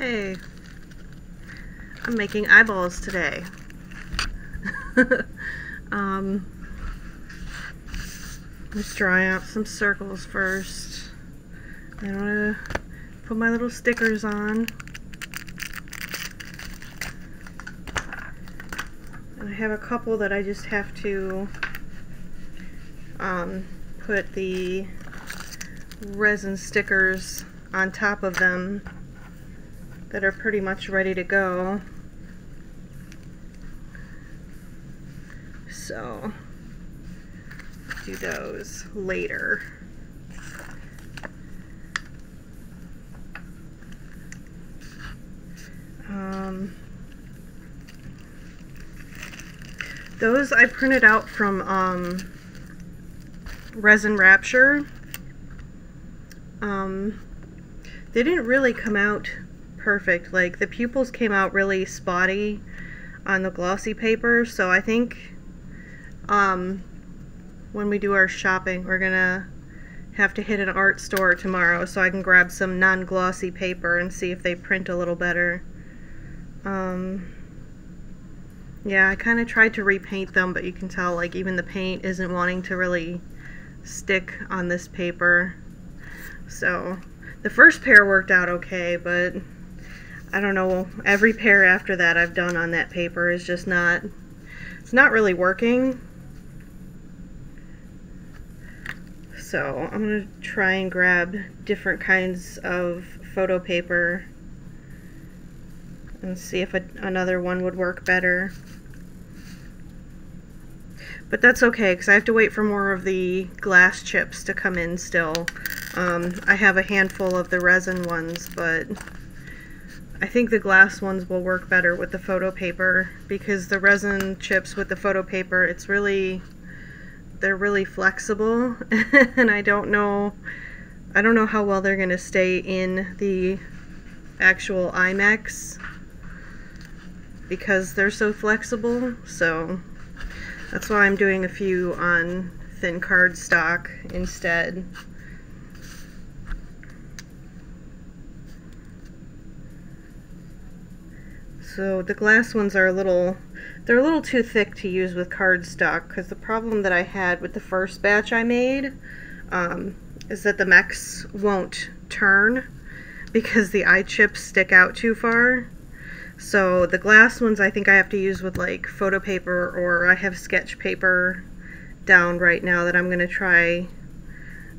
Hey, I'm making eyeballs today. um, let's dry out some circles first. I'm gonna put my little stickers on. And I have a couple that I just have to um, put the resin stickers on top of them that are pretty much ready to go. So, do those later. Um, those I printed out from um, Resin Rapture. Um, they didn't really come out perfect. Like the pupils came out really spotty on the glossy paper, so I think um, when we do our shopping, we're gonna have to hit an art store tomorrow so I can grab some non-glossy paper and see if they print a little better. Um, yeah, I kind of tried to repaint them, but you can tell like even the paint isn't wanting to really stick on this paper. So the first pair worked out okay, but I don't know, every pair after that I've done on that paper is just not, it's not really working. So I'm going to try and grab different kinds of photo paper and see if a, another one would work better. But that's okay, because I have to wait for more of the glass chips to come in still. Um, I have a handful of the resin ones, but I think the glass ones will work better with the photo paper because the resin chips with the photo paper, it's really, they're really flexible and I don't know, I don't know how well they're going to stay in the actual eye mechs because they're so flexible. So that's why I'm doing a few on thin cardstock instead. So the glass ones are a little, they're a little too thick to use with cardstock because the problem that I had with the first batch I made um, is that the mechs won't turn because the eye chips stick out too far. So the glass ones I think I have to use with like photo paper or I have sketch paper down right now that I'm going to try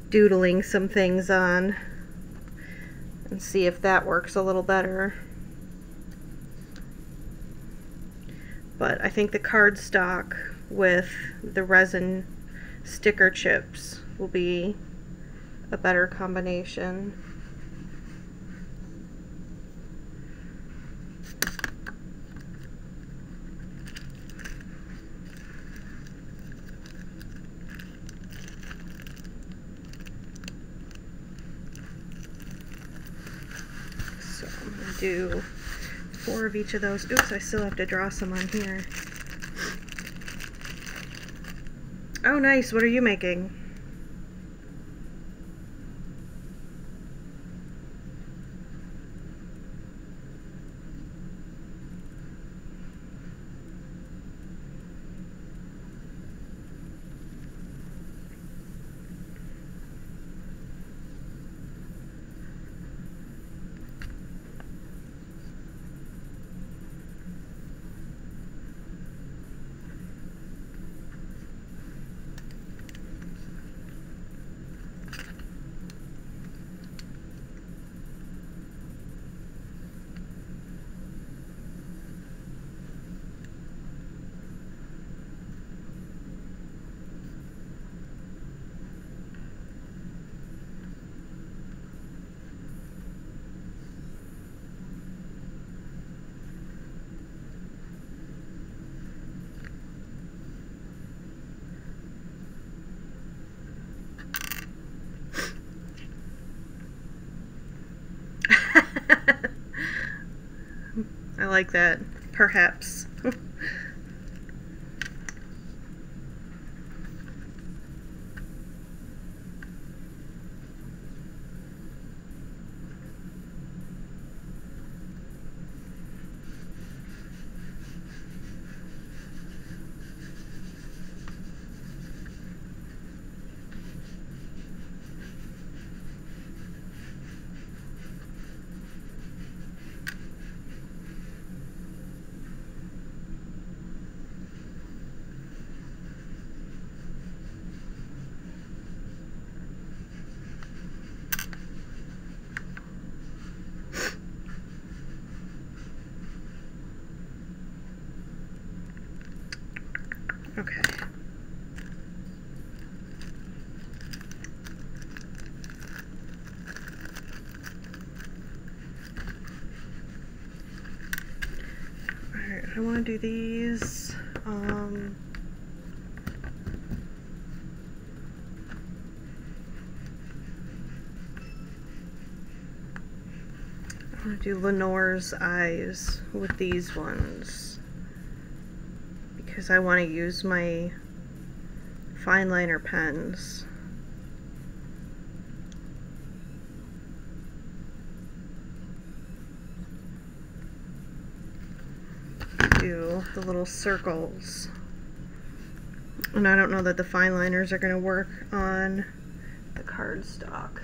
doodling some things on and see if that works a little better. But I think the cardstock with the resin sticker chips will be a better combination. So I'm going to do four of each of those. Oops, I still have to draw some on here. Oh, nice. What are you making? I like that. Perhaps. Okay. Alright, I want to do these. Um, I'm going to do Lenore's eyes with these ones because I want to use my fine liner pens. Do the little circles. And I don't know that the fine liners are going to work on the cardstock.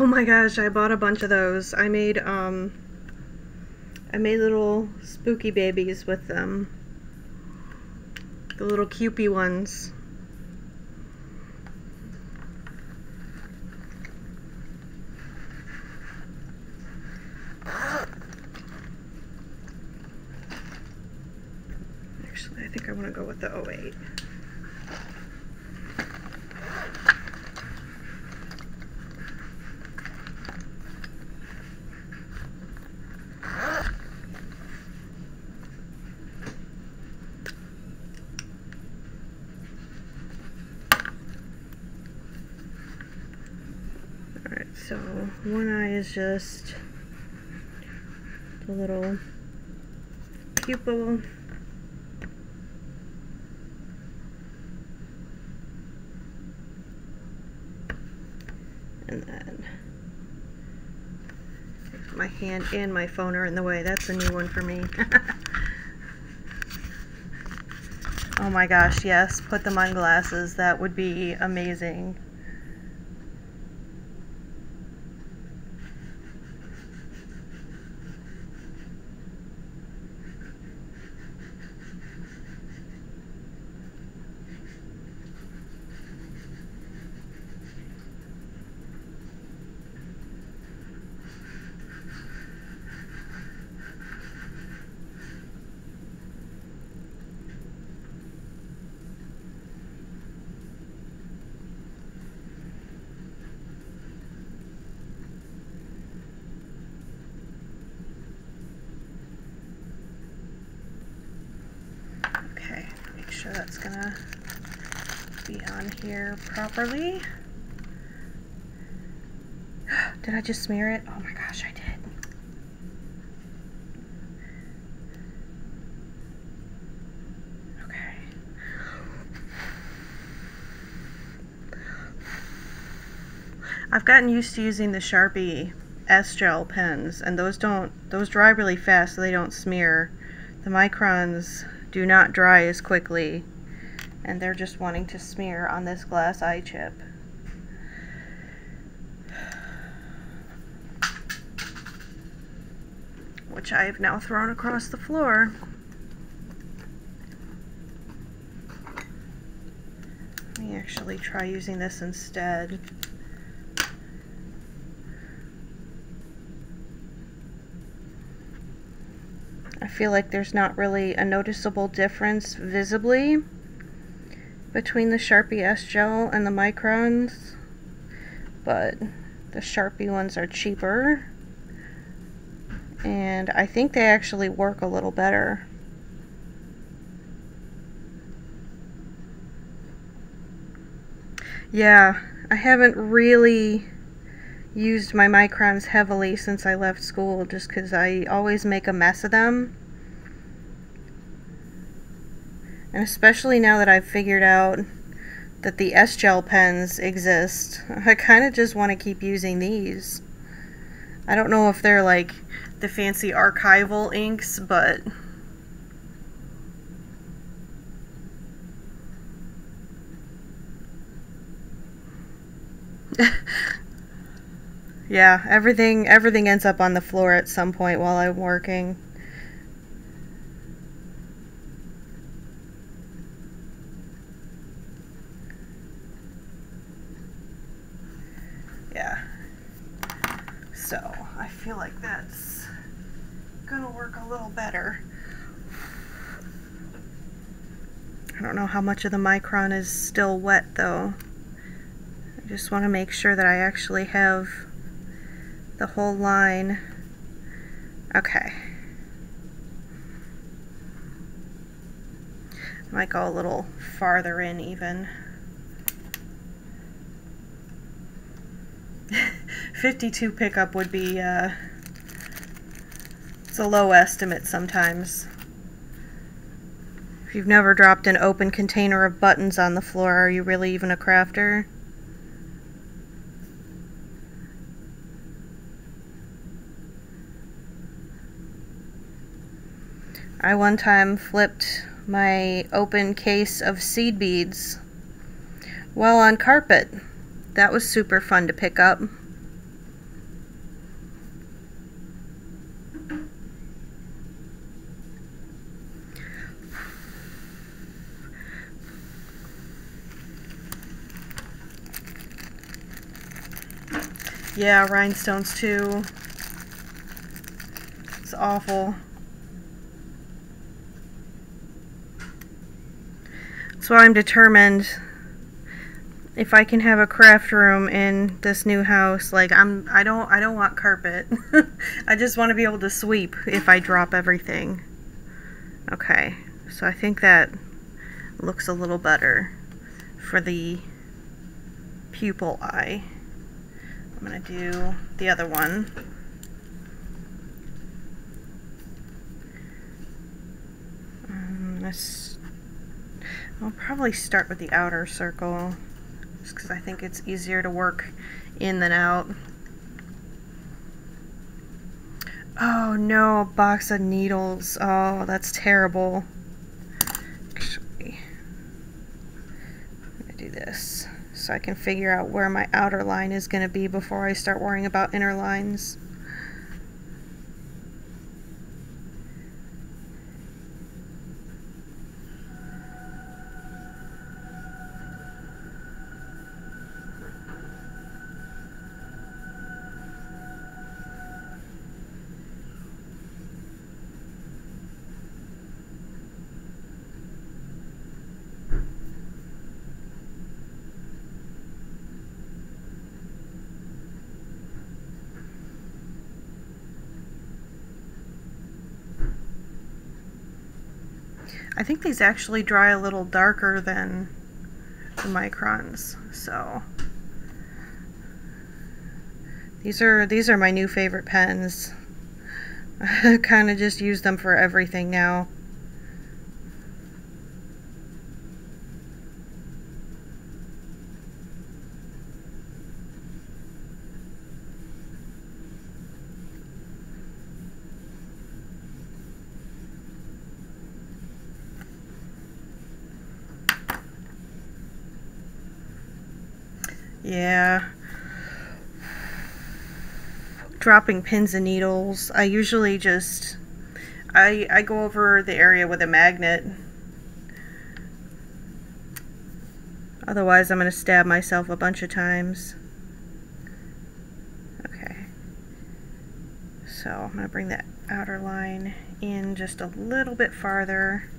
Oh my gosh, I bought a bunch of those. I made um I made little spooky babies with them. The little Kewpie ones. Actually, I think I want to go with the 08. Alright, so one eye is just the little pupil. And then my hand and my phone are in the way. That's a new one for me. oh my gosh, yes, put them on glasses. That would be amazing. Okay, make sure that's gonna be on here properly. Did I just smear it? Oh my gosh, I did. Okay. I've gotten used to using the Sharpie S-Gel pens, and those don't, those dry really fast so they don't smear. The Microns do not dry as quickly, and they're just wanting to smear on this glass eye chip. Which I have now thrown across the floor. Let me actually try using this instead. I feel like there's not really a noticeable difference visibly between the Sharpie S-Gel and the Microns, but the Sharpie ones are cheaper, and I think they actually work a little better. Yeah, I haven't really used my microns heavily since I left school just because I always make a mess of them. And especially now that I've figured out that the S-Gel pens exist, I kind of just want to keep using these. I don't know if they're like the fancy archival inks, but... yeah, everything everything ends up on the floor at some point while I'm working. So I feel like that's gonna work a little better. I don't know how much of the micron is still wet though. I just want to make sure that I actually have the whole line. Okay. Might go a little farther in even. 52 pickup would be, uh, it's a low estimate sometimes. If you've never dropped an open container of buttons on the floor, are you really even a crafter? I one time flipped my open case of seed beads while on carpet. That was super fun to pick up. Yeah, rhinestones too. It's awful. So I'm determined if I can have a craft room in this new house, like I'm I don't I don't want carpet. I just want to be able to sweep if I drop everything. Okay. So I think that looks a little better for the pupil eye. I'm going to do the other one. Um, this I'll probably start with the outer circle just because I think it's easier to work in than out. Oh no, a box of needles. Oh, that's terrible. Actually, I'm going to do this so I can figure out where my outer line is going to be before I start worrying about inner lines. I think these actually dry a little darker than the microns, so these are these are my new favorite pens. I kind of just use them for everything now. Yeah. Dropping pins and needles. I usually just I I go over the area with a magnet. Otherwise, I'm going to stab myself a bunch of times. Okay. So, I'm going to bring that outer line in just a little bit farther.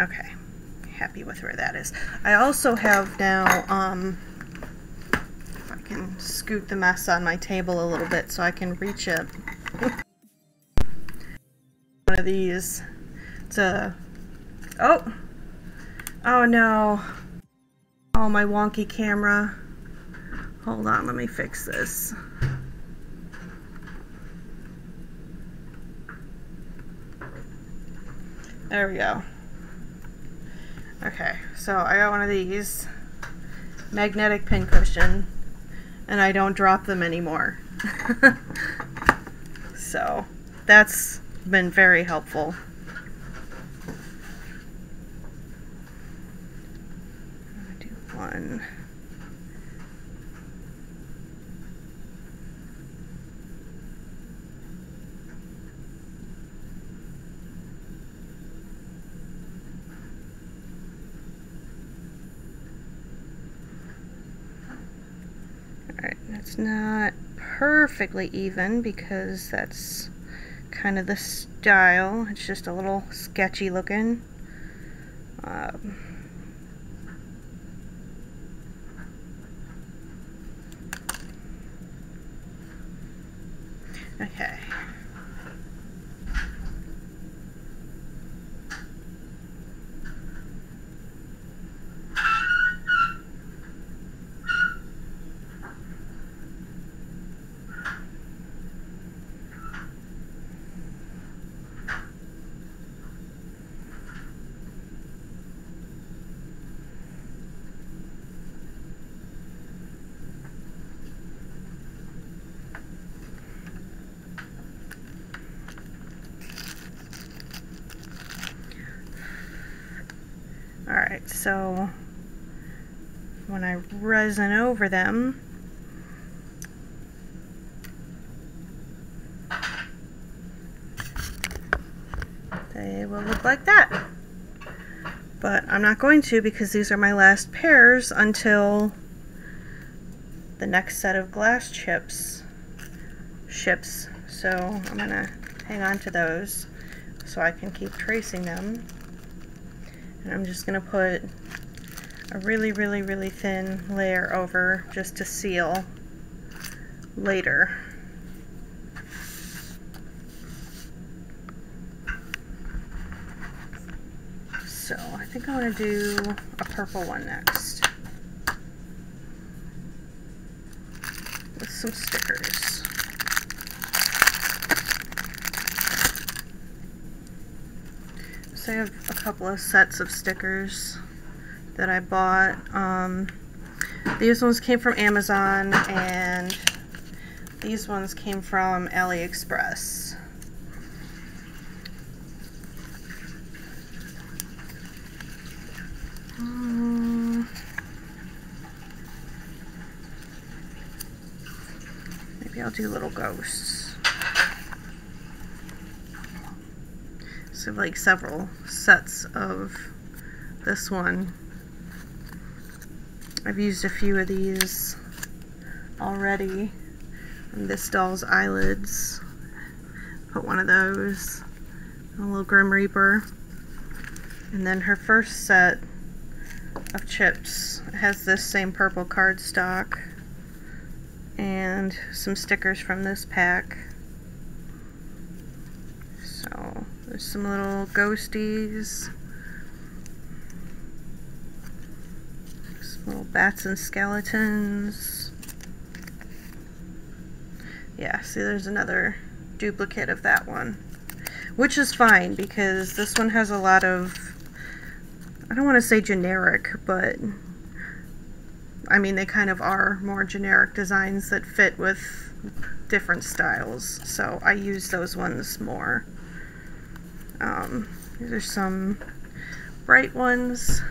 Okay, happy with where that is. I also have now, um, if I can scoot the mess on my table a little bit so I can reach it. One of these. It's a, oh, oh no. Oh, my wonky camera. Hold on, let me fix this. There we go. Okay, so I got one of these magnetic pincushion and I don't drop them anymore. so that's been very helpful. do one. Alright, that's not perfectly even because that's kind of the style. It's just a little sketchy looking. Um, okay. Alright, so when I resin over them, they will look like that. But I'm not going to because these are my last pairs until the next set of glass chips ships. So I'm going to hang on to those so I can keep tracing them. And I'm just going to put a really, really, really thin layer over just to seal later. So I think I want to do a purple one next. With some stickers. So I have a couple of sets of stickers that I bought. Um, these ones came from Amazon and these ones came from AliExpress. Um, maybe I'll do little ghosts. So like several sets of this one. I've used a few of these already. And this doll's eyelids. Put one of those. A little Grim Reaper. And then her first set of chips has this same purple cardstock and some stickers from this pack. So there's some little ghosties. Some little bats and skeletons. Yeah, see there's another duplicate of that one. Which is fine because this one has a lot of I don't want to say generic, but I mean they kind of are more generic designs that fit with different styles. So I use those ones more. Um, these are some bright ones.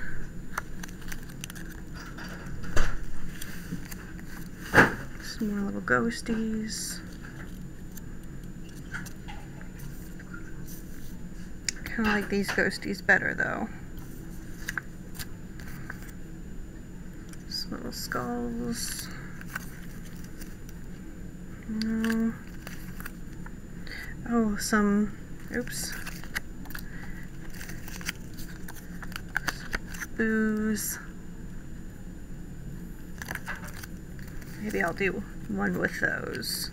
Some more little ghosties. kind of like these ghosties better though. Some little skulls. No. Oh, some, oops. Booze. Maybe I'll do one with those.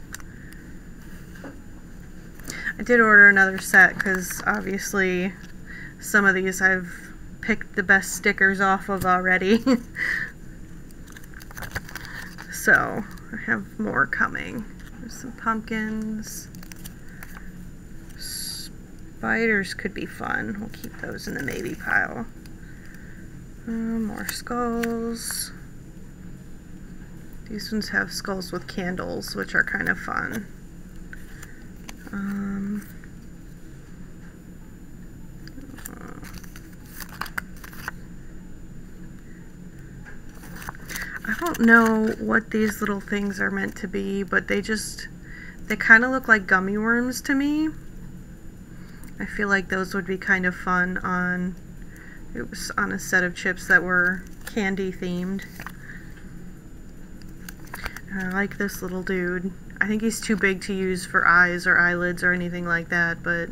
I did order another set because obviously some of these I've picked the best stickers off of already. so I have more coming. There's some pumpkins. Spiders could be fun. We'll keep those in the maybe pile. Uh, more skulls. These ones have skulls with candles, which are kind of fun. Um, I don't know what these little things are meant to be, but they just, they kind of look like gummy worms to me. I feel like those would be kind of fun on, it was on a set of chips that were candy themed. I like this little dude. I think he's too big to use for eyes or eyelids or anything like that, but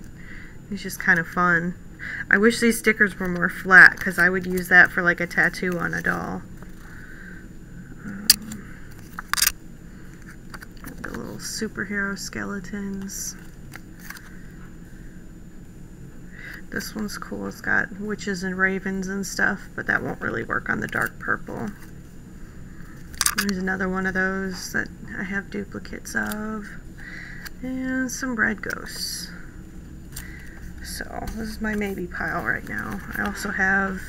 he's just kind of fun. I wish these stickers were more flat because I would use that for like a tattoo on a doll. Um, the little superhero skeletons. This one's cool. It's got witches and ravens and stuff, but that won't really work on the dark purple. There's another one of those that I have duplicates of. And some red ghosts. So, this is my maybe pile right now. I also have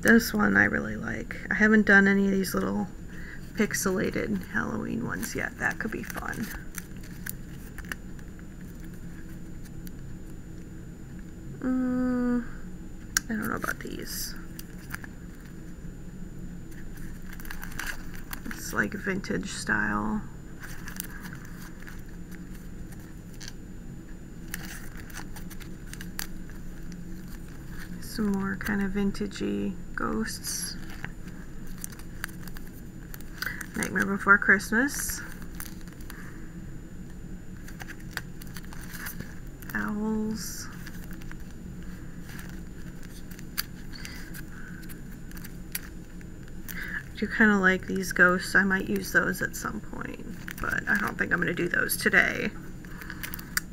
this one I really like. I haven't done any of these little pixelated Halloween ones yet. That could be fun. Mm, I don't know about these. Like vintage style. Some more kind of vintagey ghosts. Nightmare Before Christmas. Owls. Do kind of like these ghosts. I might use those at some point, but I don't think I'm going to do those today.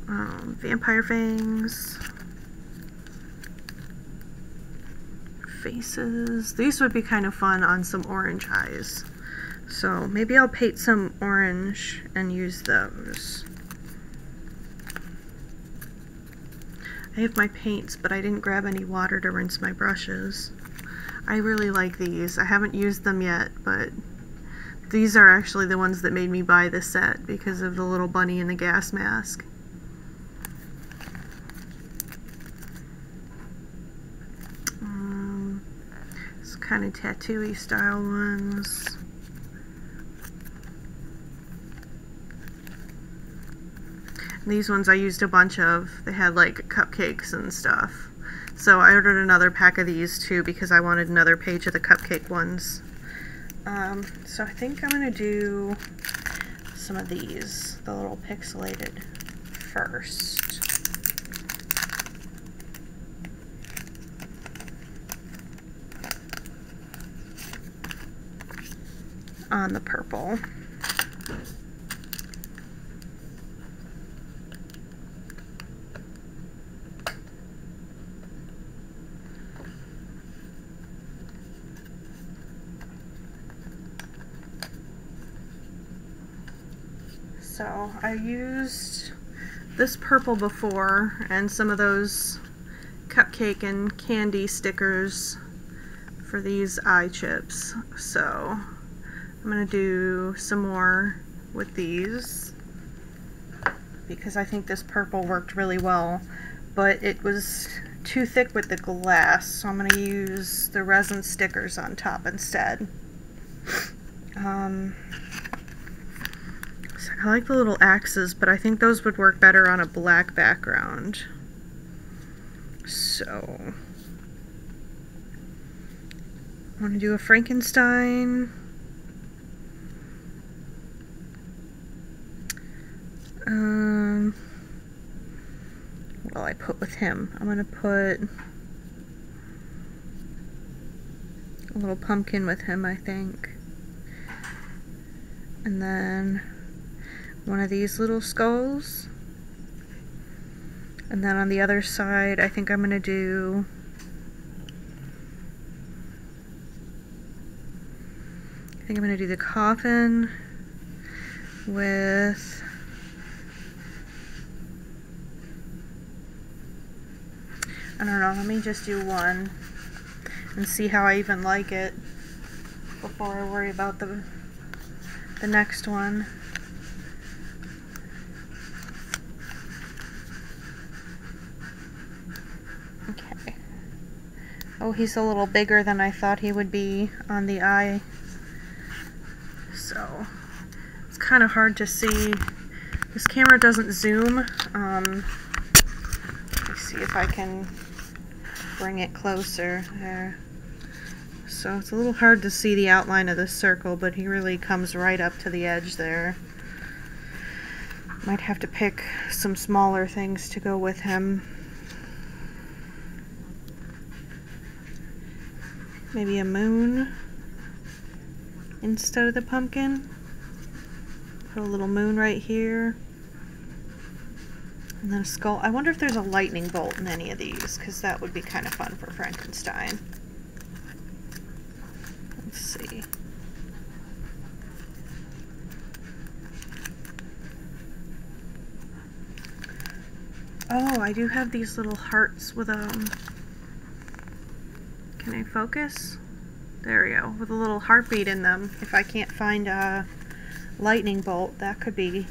Um, vampire fangs. Faces. These would be kind of fun on some orange eyes. So maybe I'll paint some orange and use those. I have my paints, but I didn't grab any water to rinse my brushes. I really like these. I haven't used them yet, but these are actually the ones that made me buy this set because of the little bunny and the gas mask. Um, it's kind of tattooy style ones. These ones I used a bunch of. They had like cupcakes and stuff. So I ordered another pack of these too because I wanted another page of the cupcake ones. Um, so I think I'm going to do some of these, the little pixelated first. On the purple. So I used this purple before and some of those cupcake and candy stickers for these eye chips. So I'm going to do some more with these because I think this purple worked really well but it was too thick with the glass so I'm going to use the resin stickers on top instead. Um, I like the little axes, but I think those would work better on a black background. So, I want to do a Frankenstein. Um, what will I put with him? I'm going to put a little pumpkin with him, I think. And then one of these little skulls. And then on the other side, I think I'm going to do I think I'm going to do the coffin with I don't know, let me just do one. and see how I even like it before I worry about the the next one. Okay. Oh, he's a little bigger than I thought he would be on the eye. So, it's kind of hard to see. This camera doesn't zoom. Um, let's see if I can bring it closer. There. So it's a little hard to see the outline of the circle, but he really comes right up to the edge there. Might have to pick some smaller things to go with him. Maybe a moon instead of the pumpkin. Put a little moon right here. And then a skull. I wonder if there's a lightning bolt in any of these, because that would be kind of fun for Frankenstein. Let's see. Oh, I do have these little hearts with um I focus? There we go, with a little heartbeat in them. If I can't find a lightning bolt, that could be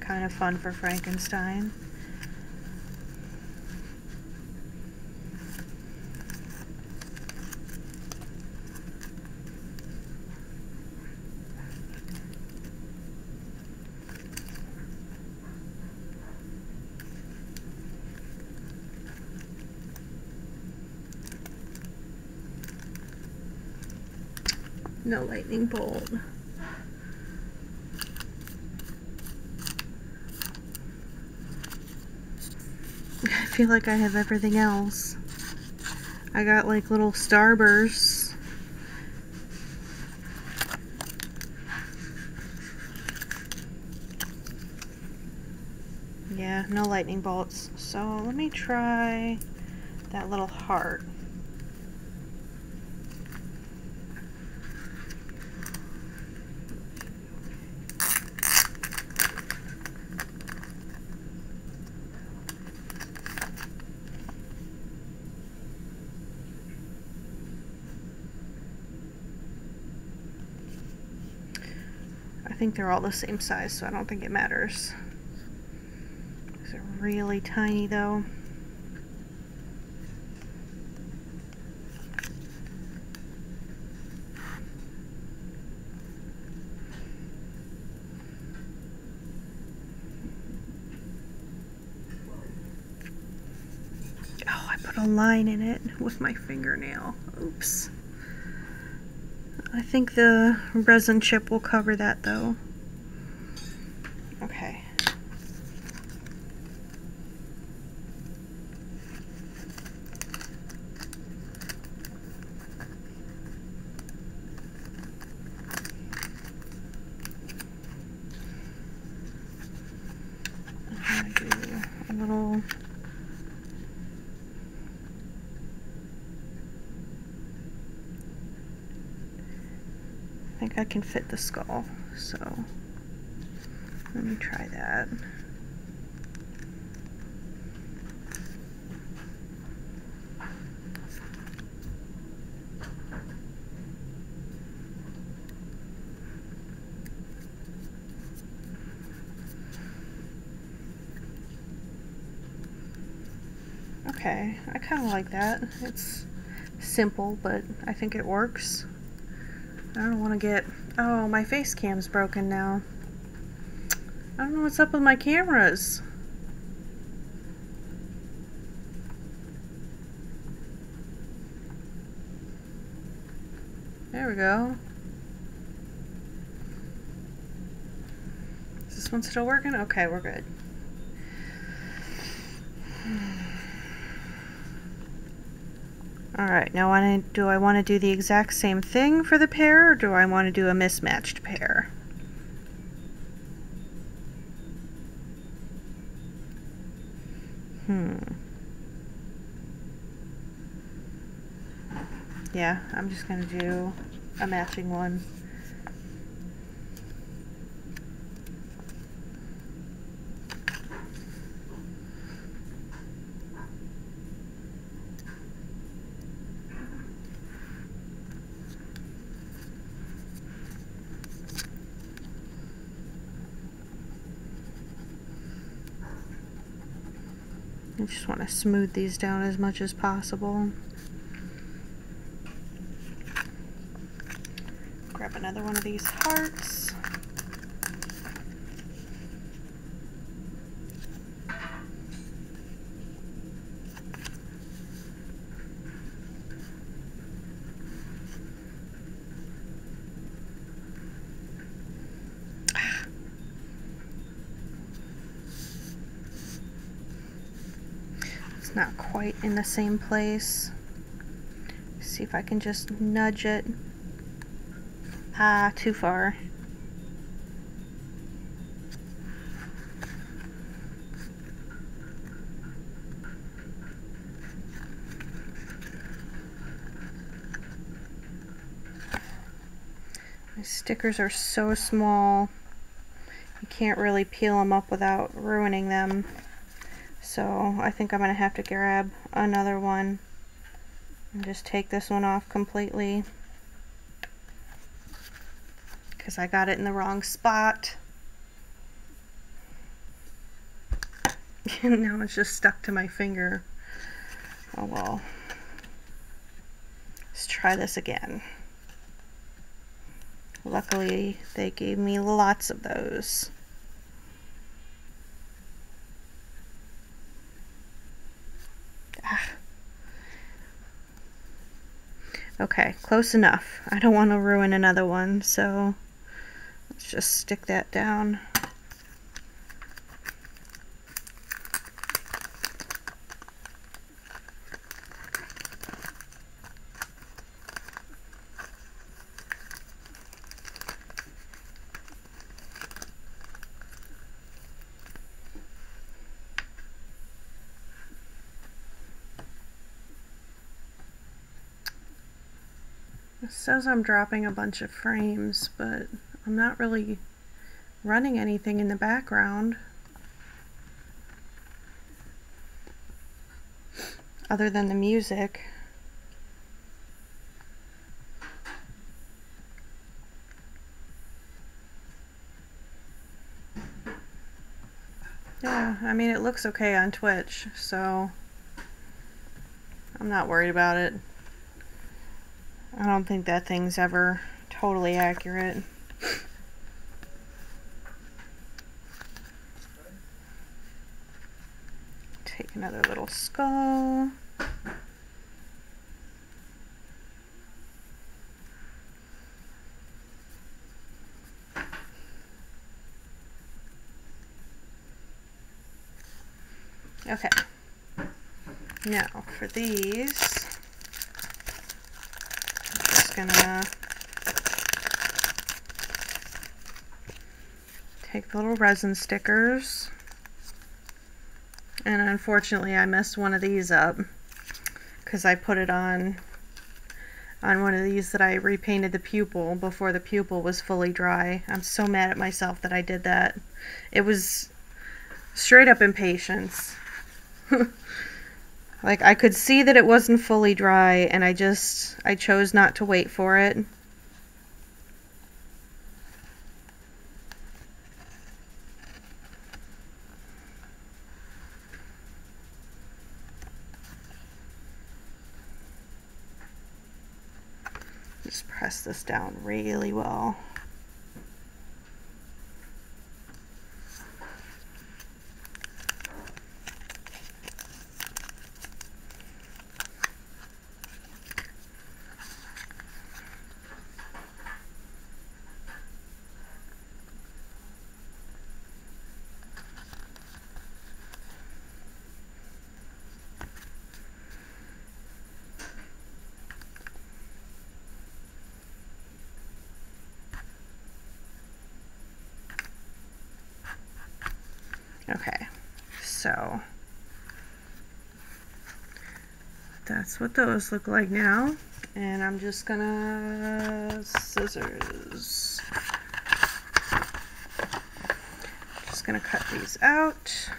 kind of fun for Frankenstein. No lightning bolt. I feel like I have everything else. I got like little starbursts. Yeah, no lightning bolts. So let me try that little heart. Think they're all the same size, so I don't think it matters. These are really tiny though. Oh, I put a line in it with my fingernail. Oops. I think the resin chip will cover that though. Okay. a little I think I can fit the skull, so let me try that. Okay, I kind of like that. It's simple, but I think it works. I don't want to get... Oh, my face cam's broken now. I don't know what's up with my cameras. There we go. Is this one still working? Okay, we're good. Alright, now wanna, do I want to do the exact same thing for the pair, or do I want to do a mismatched pair? Hmm. Yeah, I'm just going to do a matching one. Want to smooth these down as much as possible. Grab another one of these hearts. It's not quite in the same place. See if I can just nudge it. Ah, too far. My stickers are so small, you can't really peel them up without ruining them. So I think I'm going to have to grab another one and just take this one off completely because I got it in the wrong spot. And now it's just stuck to my finger. Oh well. Let's try this again. Luckily, they gave me lots of those. Okay, close enough. I don't want to ruin another one, so let's just stick that down. I'm dropping a bunch of frames, but I'm not really running anything in the background. Other than the music. Yeah, I mean it looks okay on Twitch, so I'm not worried about it. I don't think that thing's ever totally accurate. Take another little skull. Okay. Now, for these, gonna take the little resin stickers. And unfortunately I messed one of these up because I put it on on one of these that I repainted the pupil before the pupil was fully dry. I'm so mad at myself that I did that. It was straight up impatience. Like I could see that it wasn't fully dry and I just, I chose not to wait for it. Just press this down really well. Okay, so that's what those look like now. And I'm just gonna scissors. Just gonna cut these out.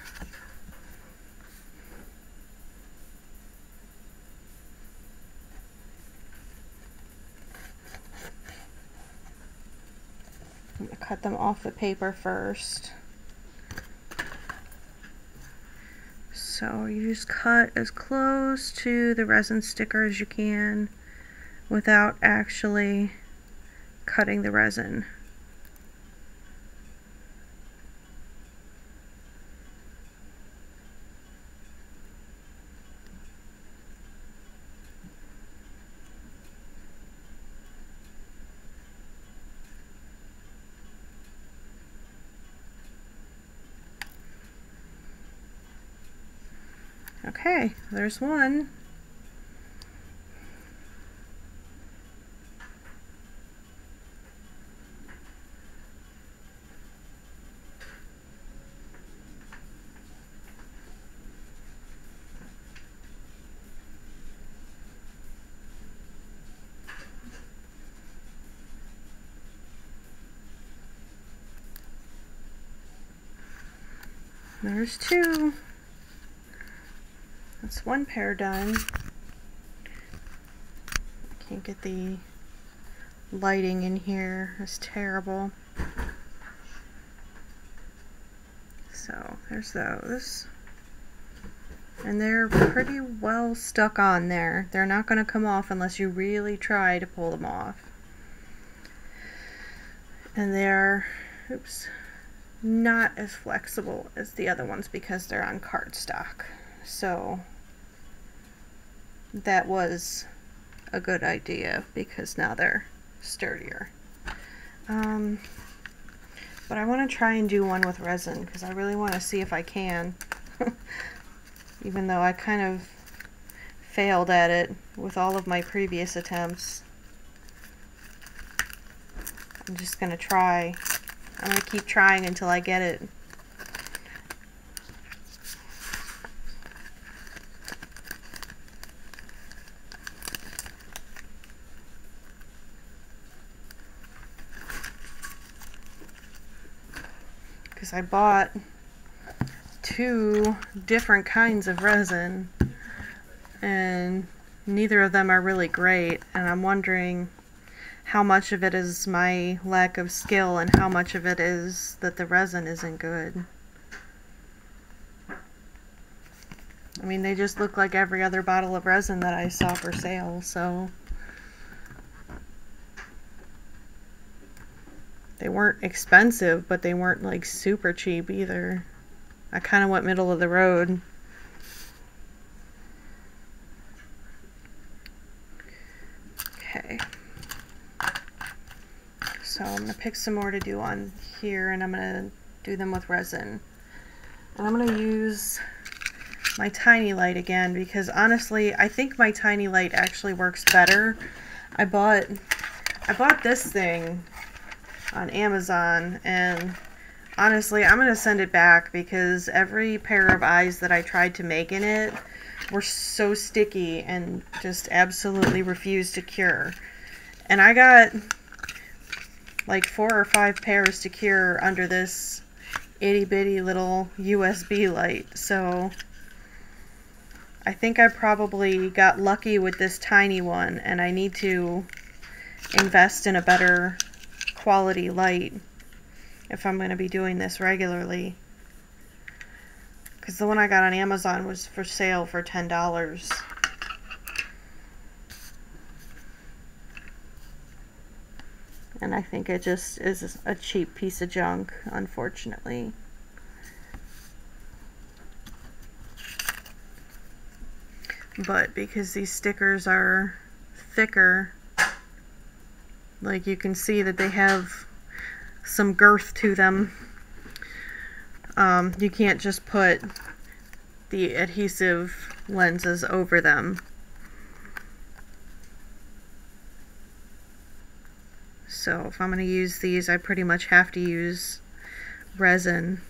I'm gonna cut them off the paper first. So you just cut as close to the resin sticker as you can without actually cutting the resin. Okay, there's one. There's two. That's one pair done. Can't get the lighting in here. It's terrible. So there's those. And they're pretty well stuck on there. They're not going to come off unless you really try to pull them off. And they're, oops, not as flexible as the other ones because they're on cardstock. So that was a good idea because now they're sturdier. Um, but I want to try and do one with resin because I really want to see if I can. Even though I kind of failed at it with all of my previous attempts. I'm just going to try. I'm going to keep trying until I get it. Because I bought two different kinds of resin and neither of them are really great and I'm wondering how much of it is my lack of skill and how much of it is that the resin isn't good. I mean they just look like every other bottle of resin that I saw for sale so They weren't expensive, but they weren't like super cheap either. I kind of went middle of the road. Okay. So I'm going to pick some more to do on here and I'm going to do them with resin. And I'm going to use my tiny light again because honestly I think my tiny light actually works better. I bought I bought this thing on Amazon and honestly I'm gonna send it back because every pair of eyes that I tried to make in it were so sticky and just absolutely refused to cure. And I got like four or five pairs to cure under this itty bitty little USB light so I think I probably got lucky with this tiny one and I need to invest in a better quality light if I'm going to be doing this regularly. Because the one I got on Amazon was for sale for $10. And I think it just is a cheap piece of junk, unfortunately. But because these stickers are thicker, like you can see that they have some girth to them. Um, you can't just put the adhesive lenses over them. So if I'm going to use these, I pretty much have to use resin.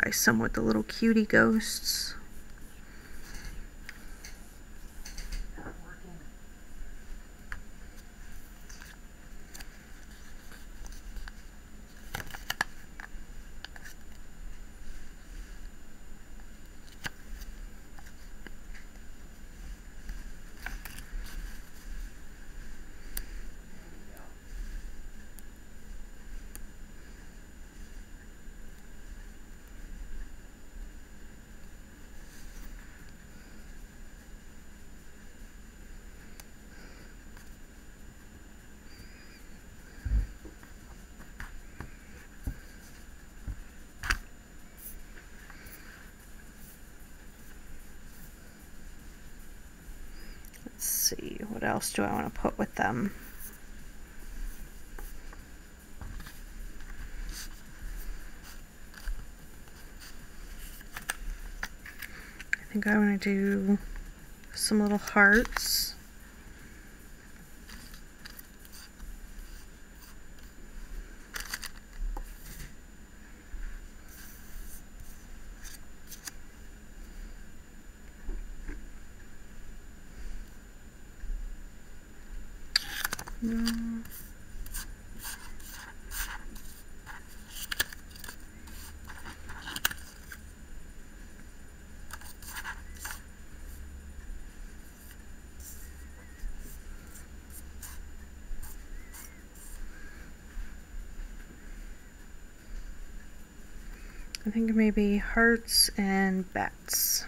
Try some with the little cutie ghosts. let's see, what else do I want to put with them? I think I want to do some little hearts. Think maybe hearts and bats.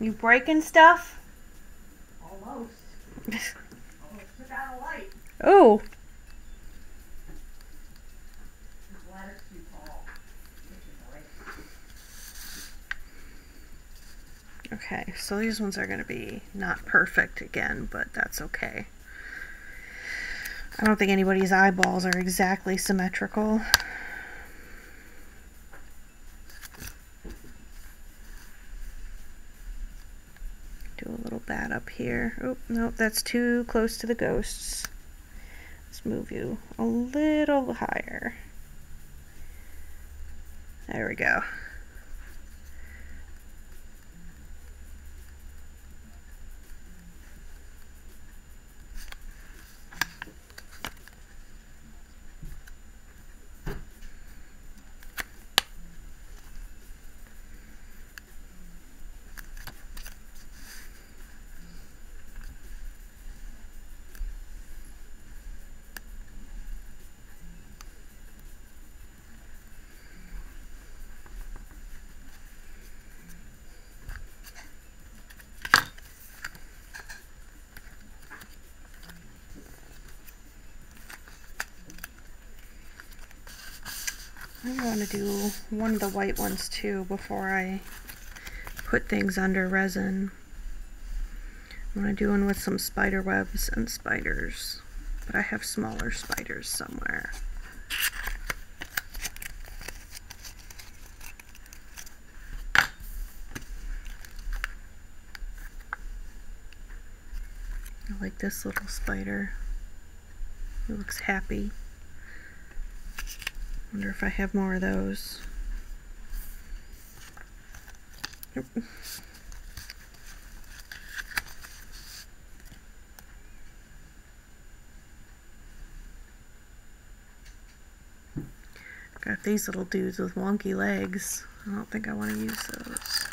You breaking stuff? Almost. Almost took out a light. Oh, This ladder's too tall. This is right. okay. So these ones are going to be not perfect again, but that's okay. I don't think anybody's eyeballs are exactly symmetrical. A little bat up here. Oh, nope, that's too close to the ghosts. Let's move you a little higher. There we go. I'm going to do one of the white ones too before I put things under resin. I'm going to do one with some spider webs and spiders, but I have smaller spiders somewhere. I like this little spider. It looks happy. Wonder if I have more of those. Got these little dudes with wonky legs. I don't think I want to use those.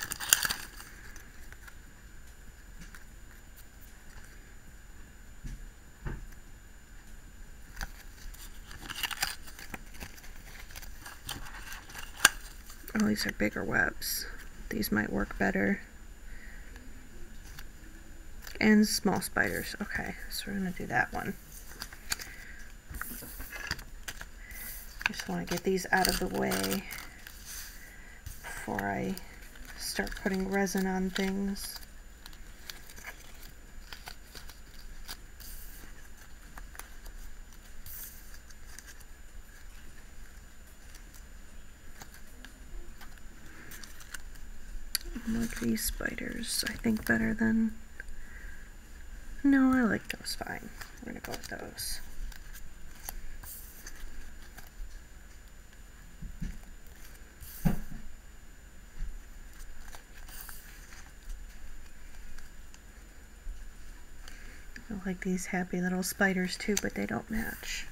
Oh, these are bigger webs. These might work better. And small spiders. Okay, so we're going to do that one. Just want to get these out of the way before I start putting resin on things. these spiders, I think, better than... No, I like those fine. We're going to go with those. I like these happy little spiders too, but they don't match.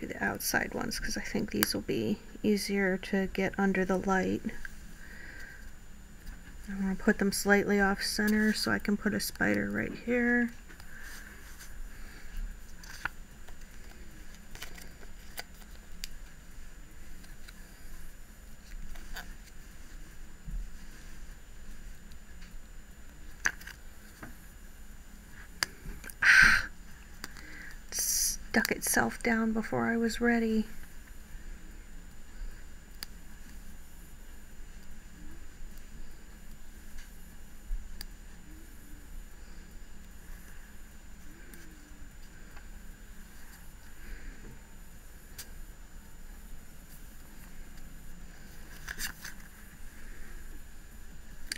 Do the outside ones because I think these will be easier to get under the light. I'm going to put them slightly off center so I can put a spider right here. Stuck itself down before I was ready.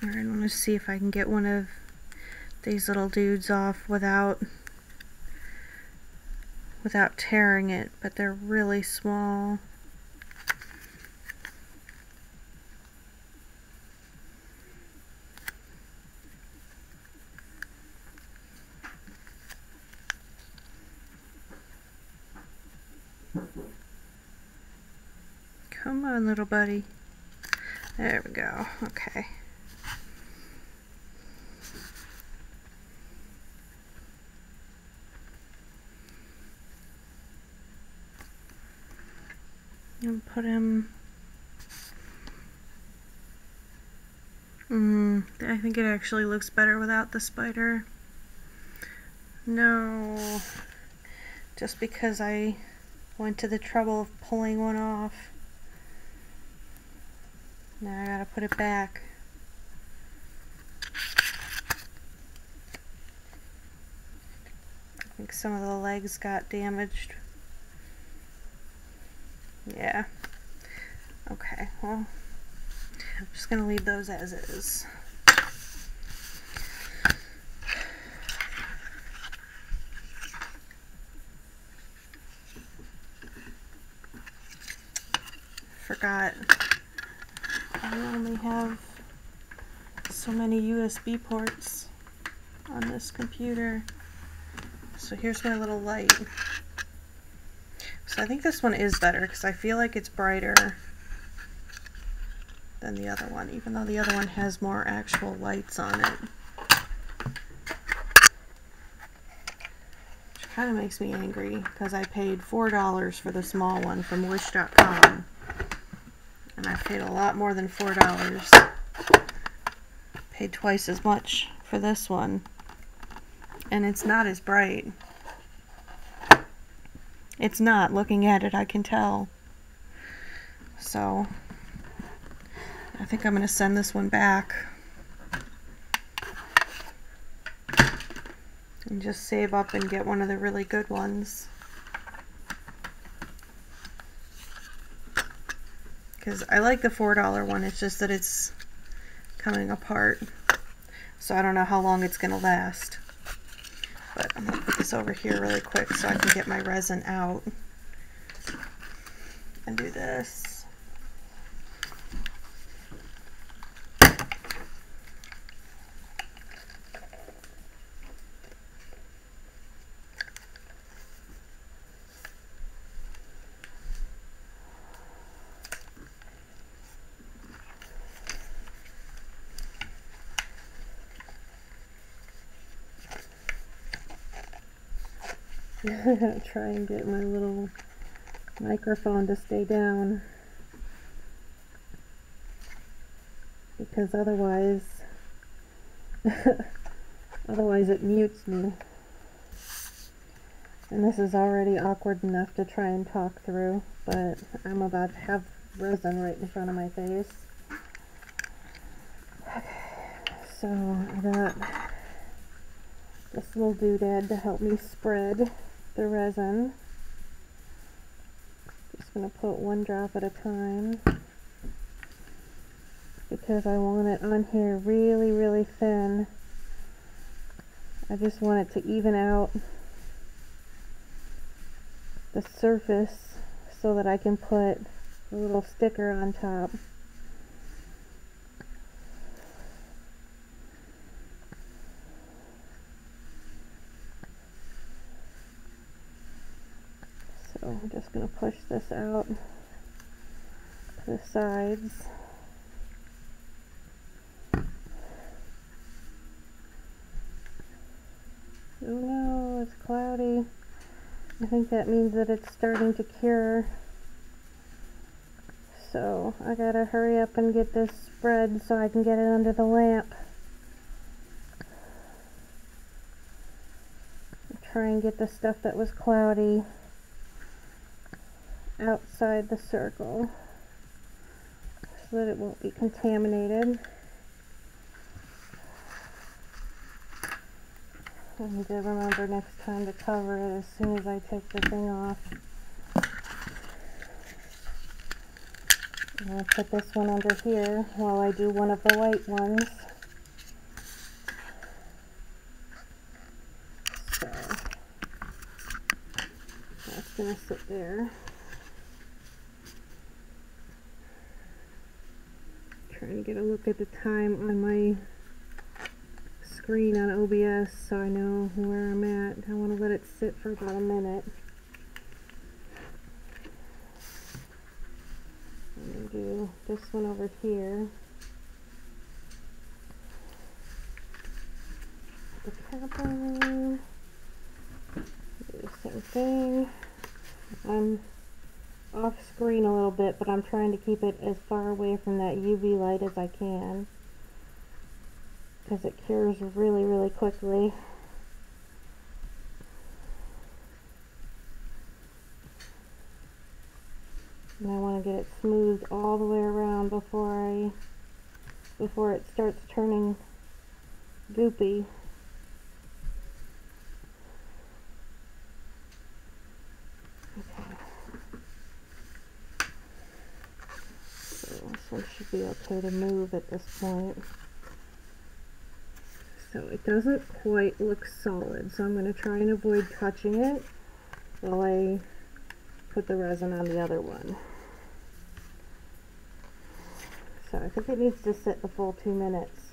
Alright, I want to see if I can get one of these little dudes off without without tearing it, but they're really small. Come on, little buddy. There we go. Okay. Put him mm, I think it actually looks better without the spider. No just because I went to the trouble of pulling one off. Now I gotta put it back. I think some of the legs got damaged yeah. Okay, well, I'm just going to leave those as is. Forgot. I only have so many USB ports on this computer. So here's my little light. So I think this one is better because I feel like it's brighter than the other one, even though the other one has more actual lights on it. Which kind of makes me angry because I paid $4 for the small one from Wish.com. And I paid a lot more than $4. Paid twice as much for this one. And it's not as bright. It's not. Looking at it, I can tell. So, I think I'm going to send this one back. And just save up and get one of the really good ones. Because I like the $4 one, it's just that it's coming apart. So I don't know how long it's going to last. But I'm going to put this over here really quick so I can get my resin out and do this. Try and get my little microphone to stay down. Because otherwise, otherwise it mutes me. And this is already awkward enough to try and talk through, but I'm about to have resin right in front of my face. So I got this little doodad to help me spread the resin. Just going to put one drop at a time because I want it on here really, really thin. I just want it to even out the surface so that I can put a little sticker on top. So I'm just going to push this out to the sides. Oh no, it's cloudy. I think that means that it's starting to cure. So I gotta hurry up and get this spread so I can get it under the lamp. Try and get the stuff that was cloudy outside the circle so that it won't be contaminated. I need to remember next time to cover it as soon as I take the thing off. I'll put this one under here while I do one of the white ones. So, that's going to sit there. Trying to get a look at the time on my screen on OBS so I know where I'm at. I want to let it sit for about a minute. I'm going to do this one over here. The cap. Do the same thing. I'm off screen a little bit, but I'm trying to keep it as far away from that UV light as I can because it cures really, really quickly. And I want to get it smoothed all the way around before I, before it starts turning goopy. Okay. So this one be okay to move at this point. So it doesn't quite look solid, so I'm going to try and avoid touching it while I put the resin on the other one. So I think it needs to sit the full two minutes.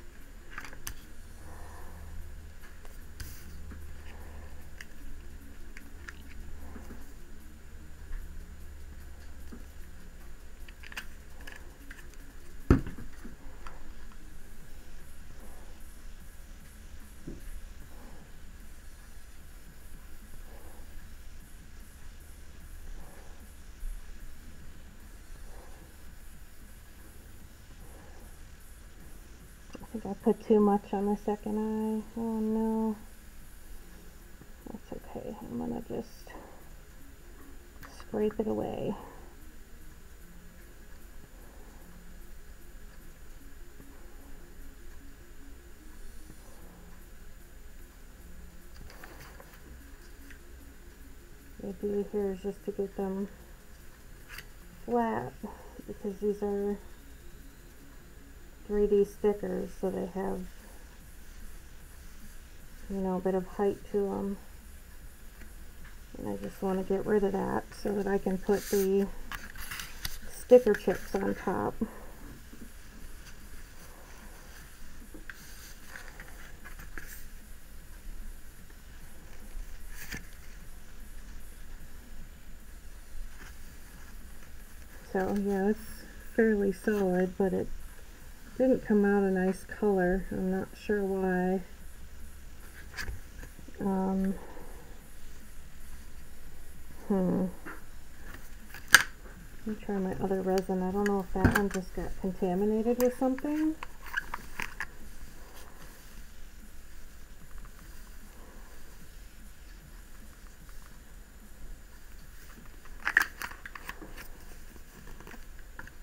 Put too much on the second eye. Oh no. That's okay. I'm going to just scrape it away. The idea here is just to get them flat because these are 3D stickers so they have you know a bit of height to them and I just want to get rid of that so that I can put the sticker chips on top. So yeah it's fairly solid but it didn't come out a nice color. I'm not sure why. Um, Hmm. Let me try my other resin. I don't know if that one just got contaminated with something.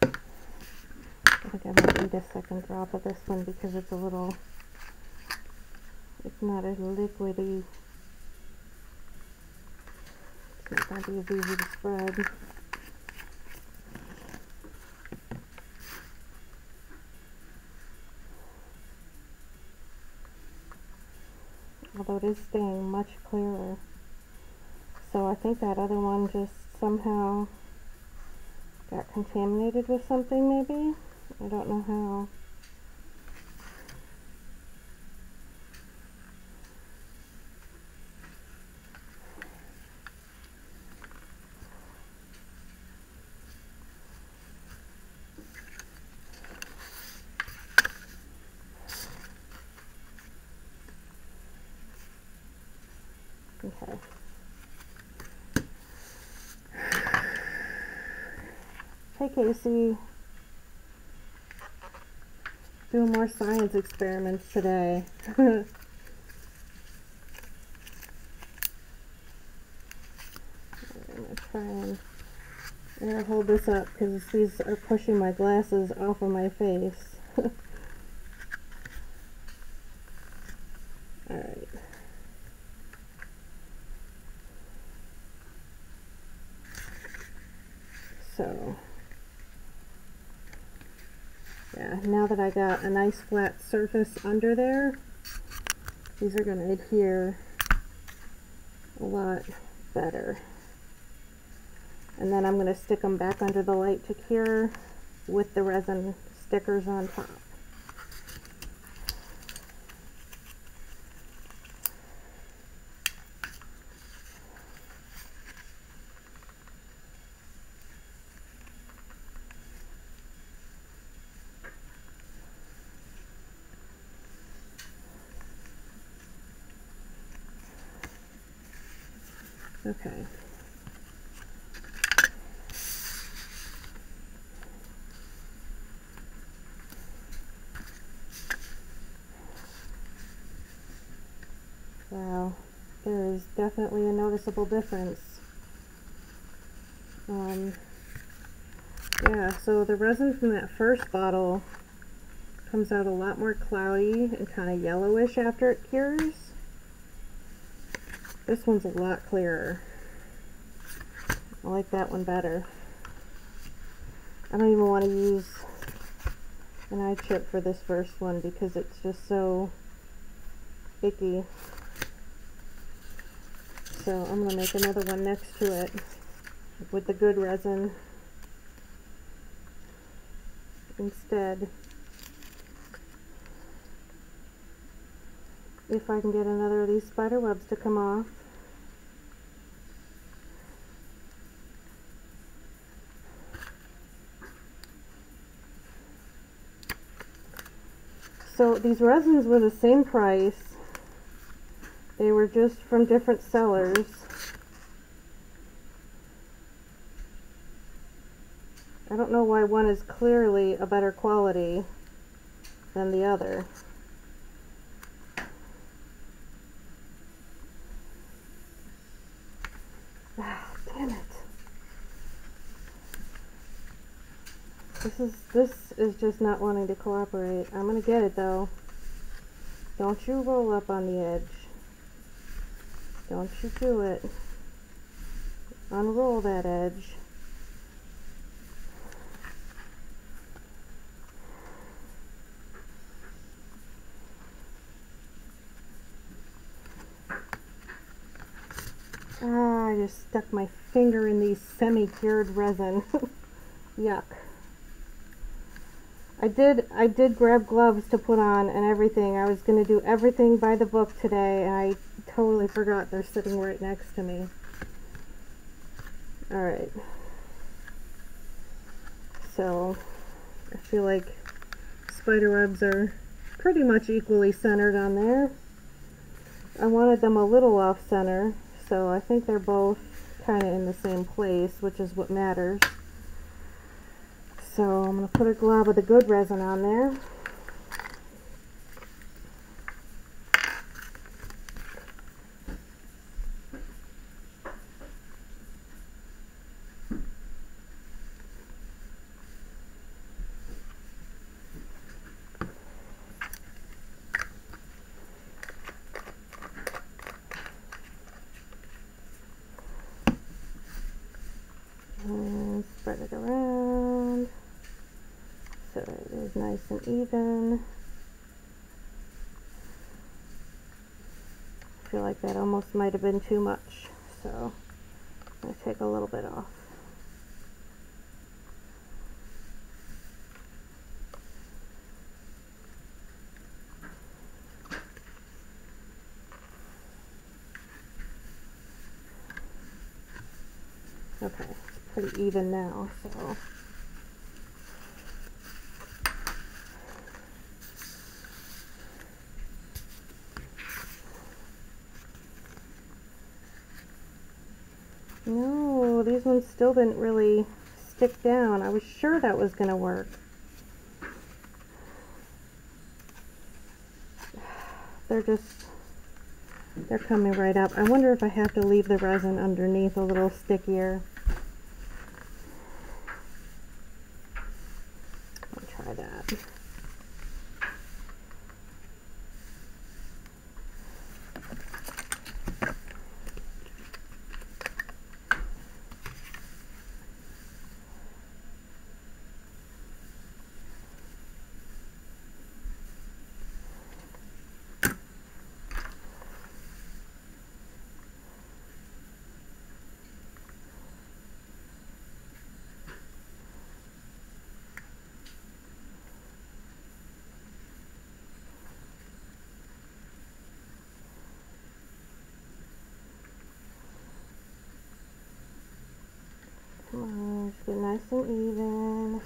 I think I might need a second drop of this one because it's a little, it's not as liquidy. It's not as easy to spread. Although it is staying much clearer. So I think that other one just somehow got contaminated with something maybe. I don't know how. Okay. Hey Casey. Doing more science experiments today. I'm gonna try and hold this up because these are pushing my glasses off of my face. Alright. So, yeah, now that I got a nice flat surface under there, these are going to adhere a lot better. And then I'm going to stick them back under the light to cure with the resin stickers on top. Okay. Wow, there is definitely a noticeable difference. Um, yeah, so the resin from that first bottle comes out a lot more cloudy and kind of yellowish after it cures. This one's a lot clearer. I like that one better. I don't even want to use an eye chip for this first one because it's just so icky. So I'm going to make another one next to it with the good resin instead. If I can get another of these spider webs to come off. So these resins were the same price. They were just from different sellers. I don't know why one is clearly a better quality than the other. Ah, damn it. This is this is just not wanting to cooperate. I'm gonna get it though. Don't you roll up on the edge. Don't you do it. Unroll that edge. Ah, I just stuck my finger in the semi-cured resin. Yuck. I did I did grab gloves to put on and everything. I was going to do everything by the book today and I totally forgot they're sitting right next to me. Alright. So, I feel like spider webs are pretty much equally centered on there. I wanted them a little off center, so I think they're both kind of in the same place, which is what matters. So I'm going to put a glob of the good resin on there. and spread it around so it is nice and even. I feel like that almost might have been too much, so I'm going to take a little bit off. Okay, it's pretty even now, so. No, these ones still didn't really stick down. I was sure that was going to work. They're just, they're coming right up. I wonder if I have to leave the resin underneath a little stickier. I'll try that. Just get nice and even.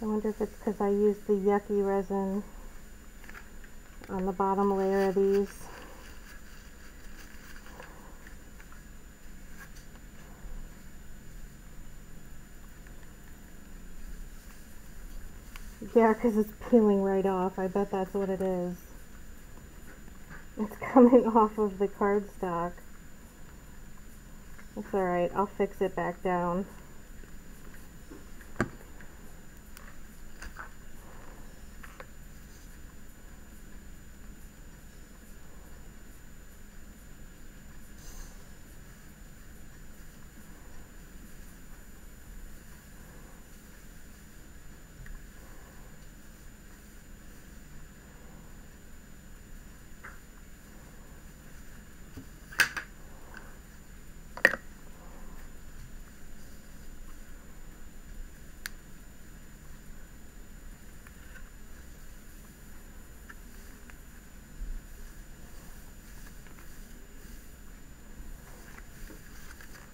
I wonder if it's because I used the yucky resin on the bottom layer of these. Yeah, because it's peeling right off. I bet that's what it is. It's coming off of the cardstock. It's alright, I'll fix it back down.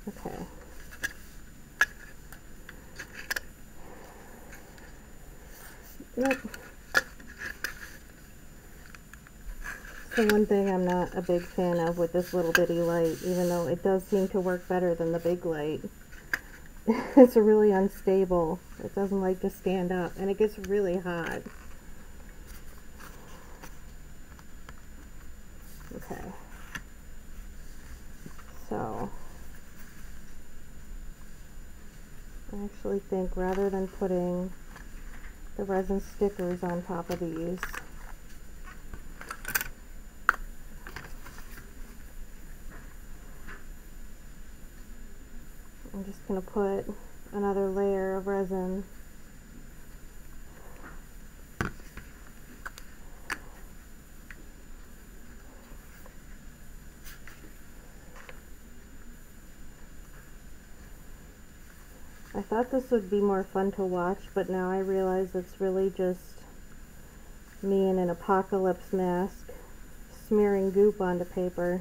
Okay. Yep. So one thing I'm not a big fan of with this little bitty light, even though it does seem to work better than the big light, it's really unstable. It doesn't like to stand up and it gets really hot. Okay. So, I rather than putting the resin stickers on top of these, I'm just going to put another layer of resin thought this would be more fun to watch, but now I realize it's really just me in an apocalypse mask smearing goop onto paper.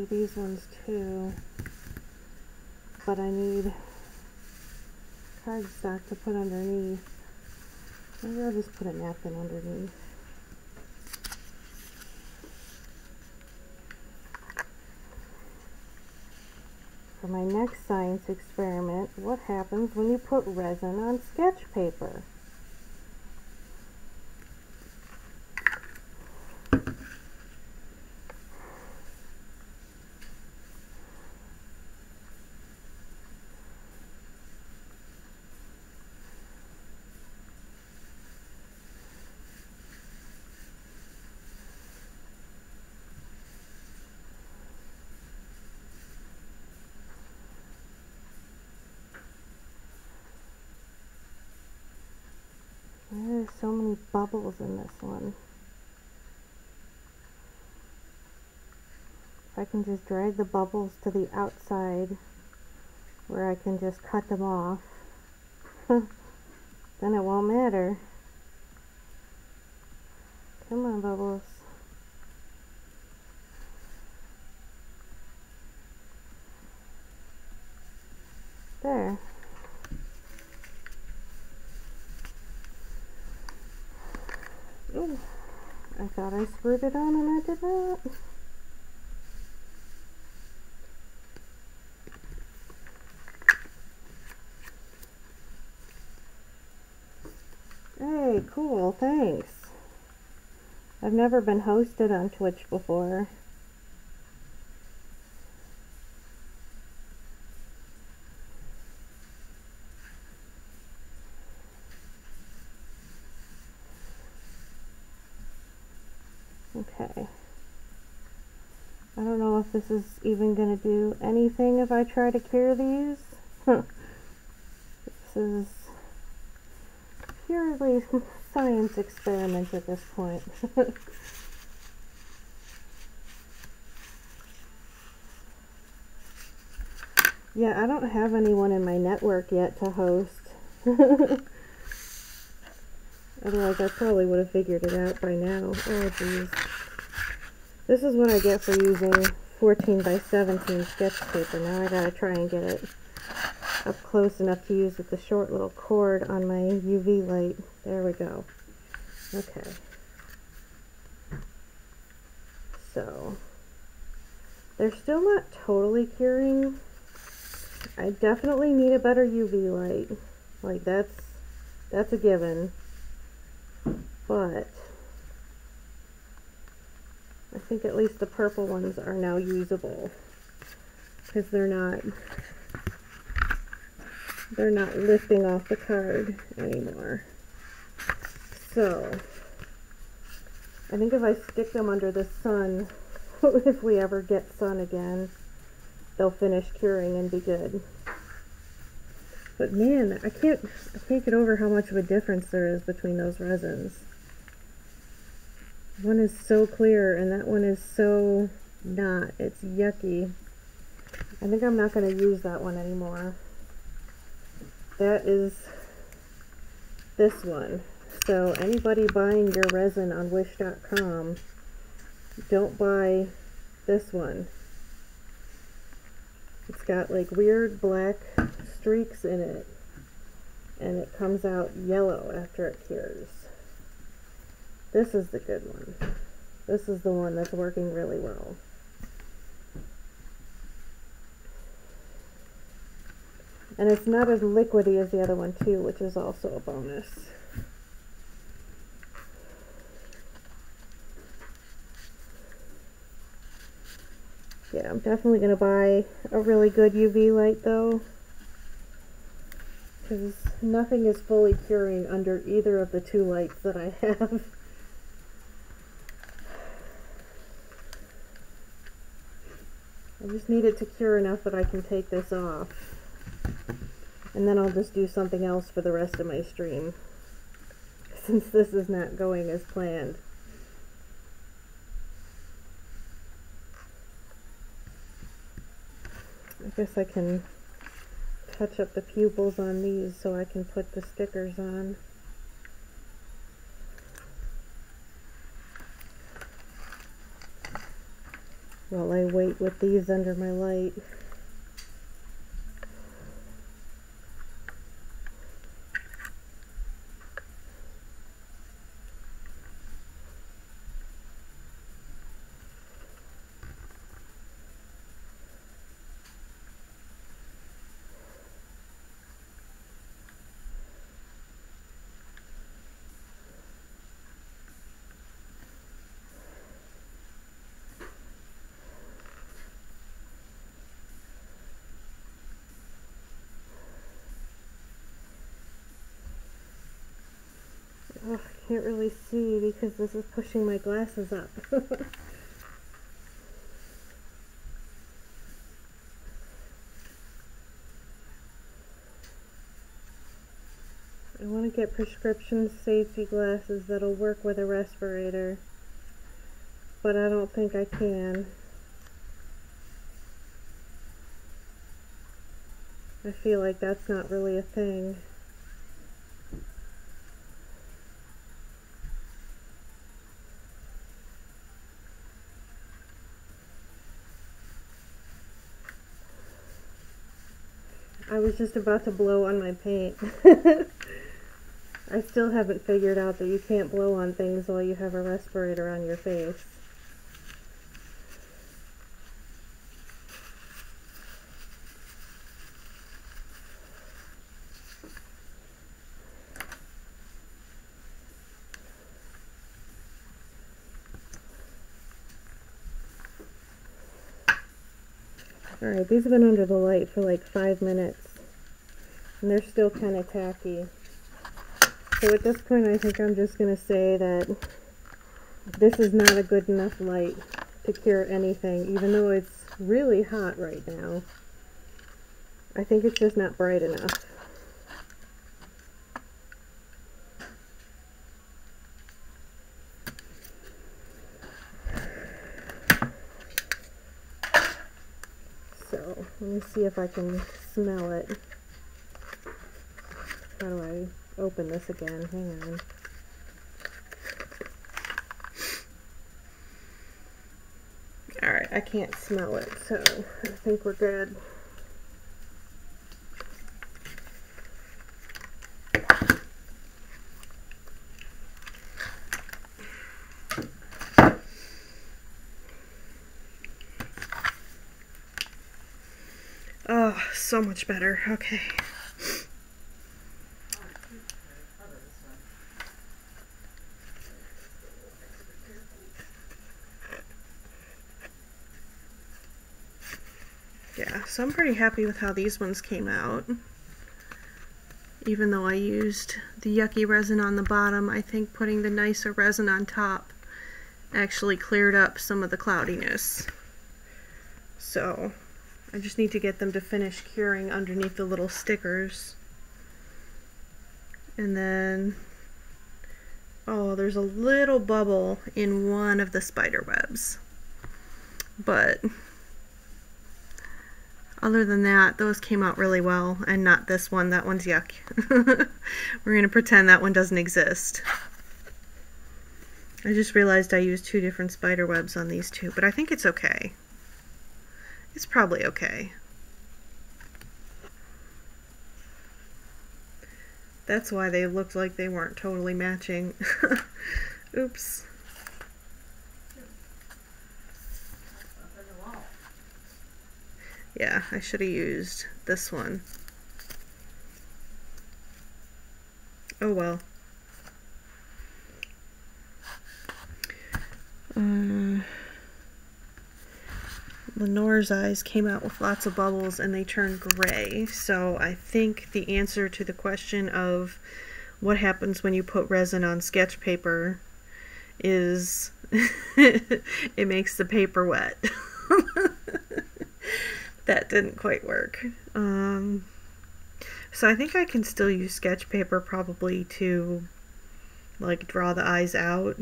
these ones too. But I need cardstock to put underneath. Maybe I'll just put a napkin underneath. For my next science experiment, what happens when you put resin on sketch paper? There's so many bubbles in this one. If I can just drag the bubbles to the outside where I can just cut them off, then it won't matter. Come on, bubbles. There. Oh, I thought I screwed it on and I did not. Hey, cool, thanks. I've never been hosted on Twitch before. Okay. I don't know if this is even going to do anything if I try to cure these. this is purely science experiment at this point. yeah, I don't have anyone in my network yet to host. Otherwise, I probably would have figured it out by now. Oh, jeez. This is what I get for using 14 by 17 sketch paper. Now I gotta try and get it up close enough to use with the short little cord on my UV light. There we go. Okay. So, they're still not totally curing. I definitely need a better UV light. Like, that's, that's a given but I think at least the purple ones are now usable. Because they're not they're not lifting off the card anymore. So I think if I stick them under the sun if we ever get sun again they'll finish curing and be good. But man I can't I can't get over how much of a difference there is between those resins one is so clear and that one is so not. It's yucky. I think I'm not going to use that one anymore. That is this one. So anybody buying your resin on wish.com, don't buy this one. It's got like weird black streaks in it and it comes out yellow after it cures. This is the good one. This is the one that's working really well. And it's not as liquidy as the other one too, which is also a bonus. Yeah, I'm definitely going to buy a really good UV light though. Because nothing is fully curing under either of the two lights that I have. I just need it to cure enough that I can take this off. And then I'll just do something else for the rest of my stream. Since this is not going as planned. I guess I can touch up the pupils on these so I can put the stickers on. While I wait with these under my light. Oh, I can't really see because this is pushing my glasses up. I want to get prescription safety glasses that'll work with a respirator, but I don't think I can. I feel like that's not really a thing. I was just about to blow on my paint. I still haven't figured out that you can't blow on things while you have a respirator on your face. Alright, these have been under the light for like five minutes. And they're still kind of tacky. So at this point I think I'm just going to say that this is not a good enough light to cure anything, even though it's really hot right now. I think it's just not bright enough. So, let me see if I can smell it. How do I open this again? Hang on. Alright, I can't smell it, so I think we're good. Oh, so much better. Okay. Yeah, so I'm pretty happy with how these ones came out. Even though I used the yucky resin on the bottom, I think putting the nicer resin on top actually cleared up some of the cloudiness. So, I just need to get them to finish curing underneath the little stickers. And then, oh, there's a little bubble in one of the spider webs. But, other than that, those came out really well, and not this one. That one's yuck. We're going to pretend that one doesn't exist. I just realized I used two different spider webs on these two, but I think it's okay. It's probably okay. That's why they looked like they weren't totally matching. Oops. Yeah, I should have used this one. Oh well. Um, Lenore's eyes came out with lots of bubbles and they turned gray. So I think the answer to the question of what happens when you put resin on sketch paper is it makes the paper wet. that didn't quite work. Um, so I think I can still use sketch paper probably to like draw the eyes out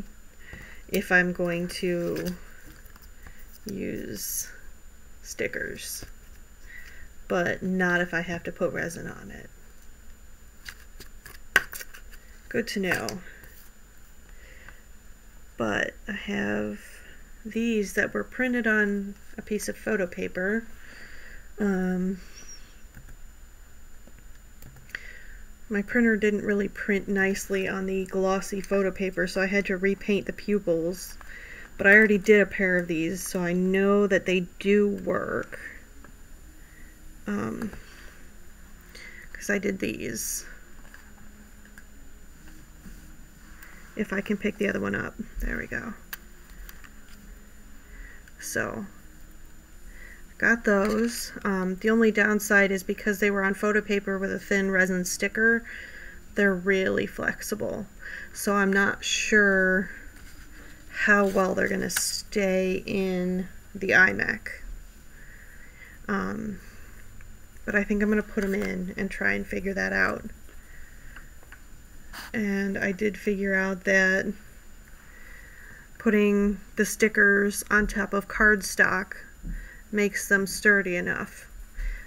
if I'm going to use stickers, but not if I have to put resin on it. Good to know. But I have these that were printed on a piece of photo paper. Um, my printer didn't really print nicely on the glossy photo paper, so I had to repaint the pupils. But I already did a pair of these, so I know that they do work. Um, because I did these. If I can pick the other one up. There we go. So, got those. Um, the only downside is because they were on photo paper with a thin resin sticker, they're really flexible. So I'm not sure how well they're going to stay in the eye mech. Um, but I think I'm going to put them in and try and figure that out. And I did figure out that putting the stickers on top of cardstock makes them sturdy enough.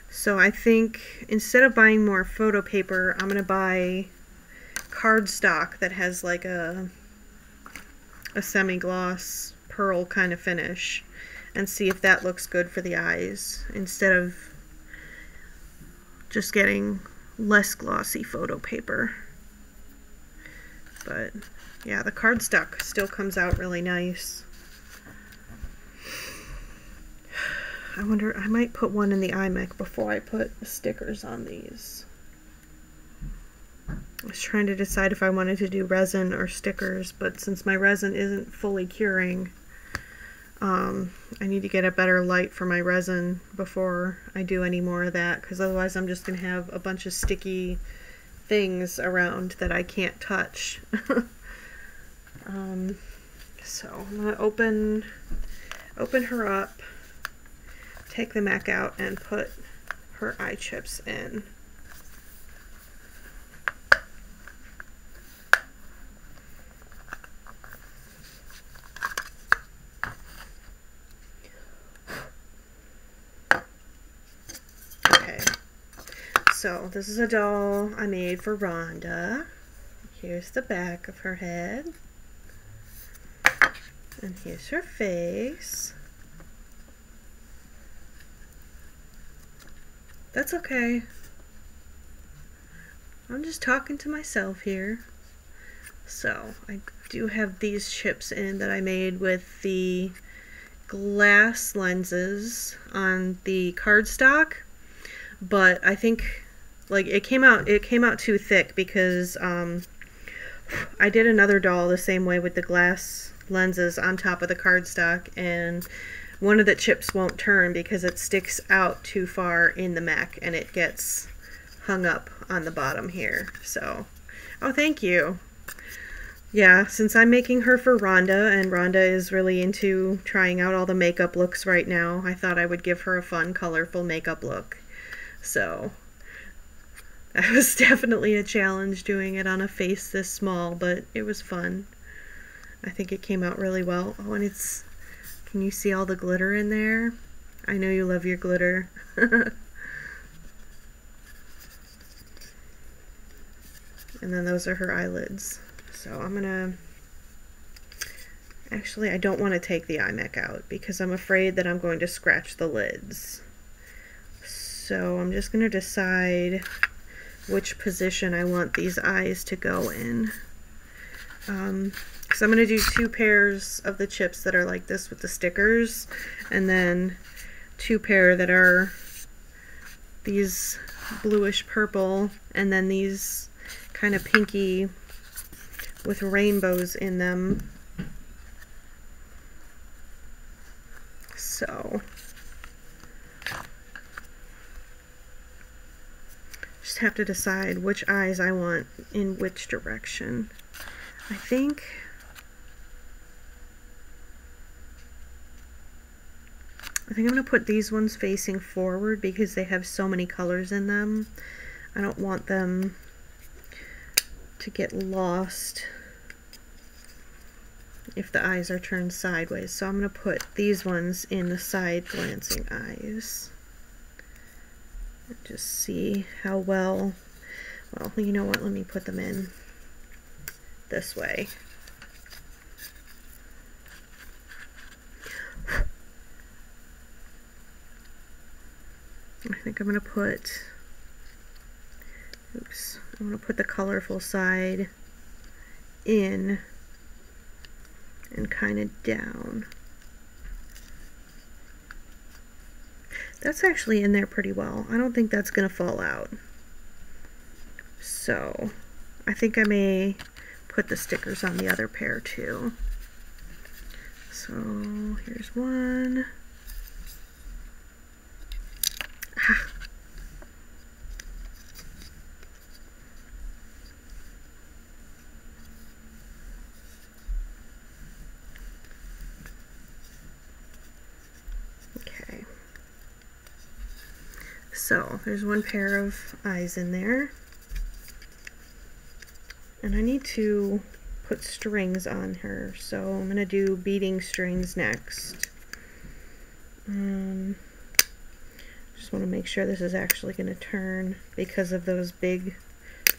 So I think instead of buying more photo paper, I'm going to buy cardstock that has like a a semi-gloss pearl kind of finish and see if that looks good for the eyes instead of just getting less glossy photo paper. But yeah, the cardstock still comes out really nice. I wonder, I might put one in the eye mech before I put stickers on these. I was trying to decide if I wanted to do resin or stickers, but since my resin isn't fully curing, um, I need to get a better light for my resin before I do any more of that, because otherwise I'm just going to have a bunch of sticky things around that I can't touch. um, so I'm going to open, open her up, take the mech out, and put her eye chips in. Okay, so this is a doll I made for Rhonda. Here's the back of her head. And here's her face. That's okay. I'm just talking to myself here. So, I do have these chips in that I made with the glass lenses on the cardstock. But I think like it came out it came out too thick because um, I did another doll the same way with the glass lenses on top of the cardstock and one of the chips won't turn because it sticks out too far in the mech and it gets hung up on the bottom here. So, oh, thank you. Yeah, since I'm making her for Rhonda, and Rhonda is really into trying out all the makeup looks right now, I thought I would give her a fun, colorful makeup look. So, that was definitely a challenge doing it on a face this small, but it was fun. I think it came out really well. Oh, and it's, can you see all the glitter in there? I know you love your glitter. and then those are her eyelids. So I'm gonna, actually I don't want to take the eye mech out because I'm afraid that I'm going to scratch the lids. So I'm just gonna decide which position I want these eyes to go in. Um, so I'm going to do two pairs of the chips that are like this with the stickers, and then two pair that are these bluish purple, and then these kind of pinky with rainbows in them. So just have to decide which eyes I want in which direction. I think I think I'm going to put these ones facing forward because they have so many colors in them. I don't want them to get lost if the eyes are turned sideways. So I'm going to put these ones in the side glancing eyes just see how well, well, you know what, let me put them in this way. I think I'm going to put, oops, I'm going to put the colorful side in and kind of down. That's actually in there pretty well. I don't think that's going to fall out. So I think I may put the stickers on the other pair too. So here's one. Ah. Okay. There's one pair of eyes in there. And I need to put strings on her, so I'm going to do beading strings next. Um, just want to make sure this is actually going to turn because of those big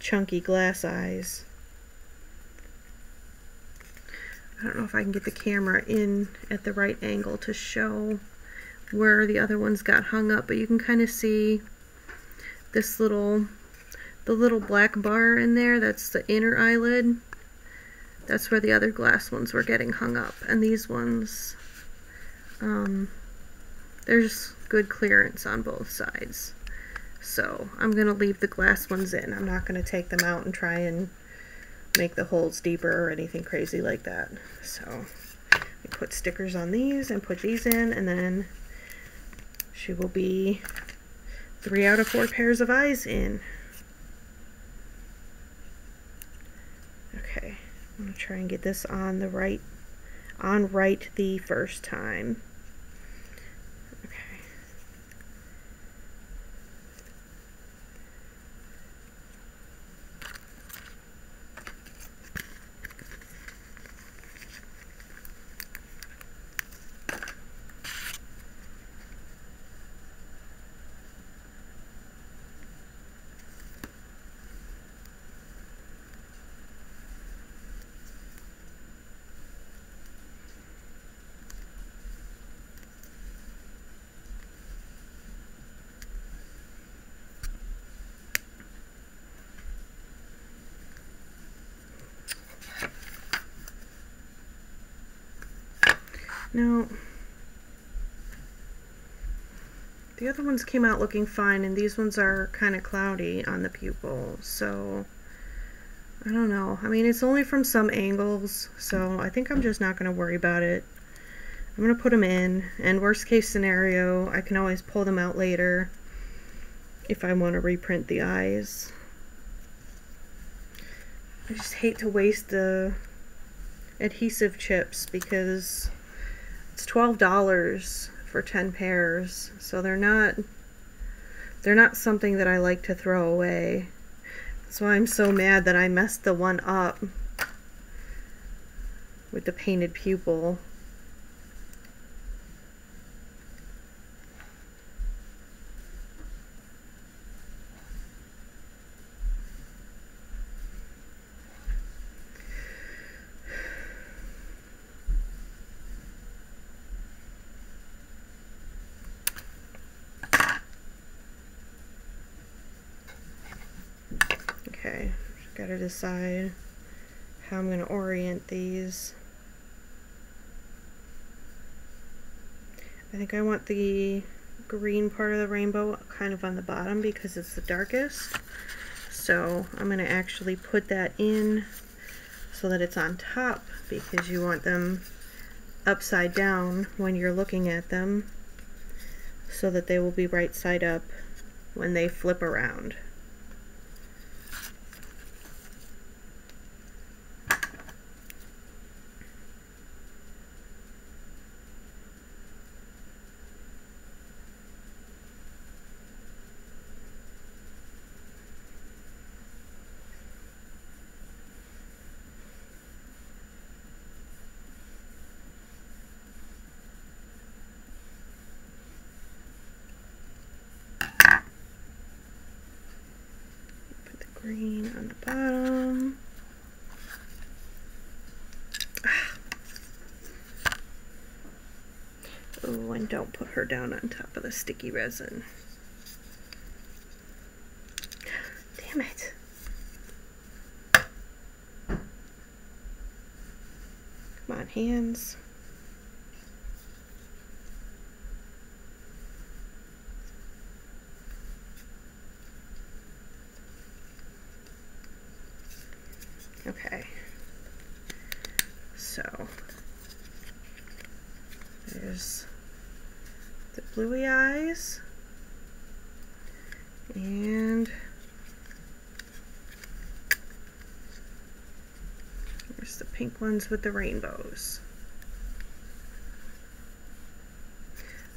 chunky glass eyes. I don't know if I can get the camera in at the right angle to show where the other ones got hung up, but you can kind of see this little the little black bar in there, that's the inner eyelid. That's where the other glass ones were getting hung up. And these ones, um, there's good clearance on both sides. So I'm going to leave the glass ones in. I'm not going to take them out and try and make the holes deeper or anything crazy like that. So put stickers on these and put these in and then she will be three out of four pairs of eyes in. Okay, I'm going to try and get this on the right, on right the first time. No. The other ones came out looking fine, and these ones are kind of cloudy on the pupil, so I don't know. I mean, it's only from some angles, so I think I'm just not going to worry about it. I'm going to put them in, and worst case scenario, I can always pull them out later if I want to reprint the eyes. I just hate to waste the adhesive chips because it's twelve dollars for ten pairs, so they're not they're not something that I like to throw away. Why I'm so mad that I messed the one up with the painted pupil. Okay, gotta decide how I'm gonna orient these. I think I want the green part of the rainbow kind of on the bottom because it's the darkest. So I'm gonna actually put that in so that it's on top because you want them upside down when you're looking at them so that they will be right side up when they flip around. and don't put her down on top of the sticky resin. Damn it. Come on, hands. Ones with the rainbows.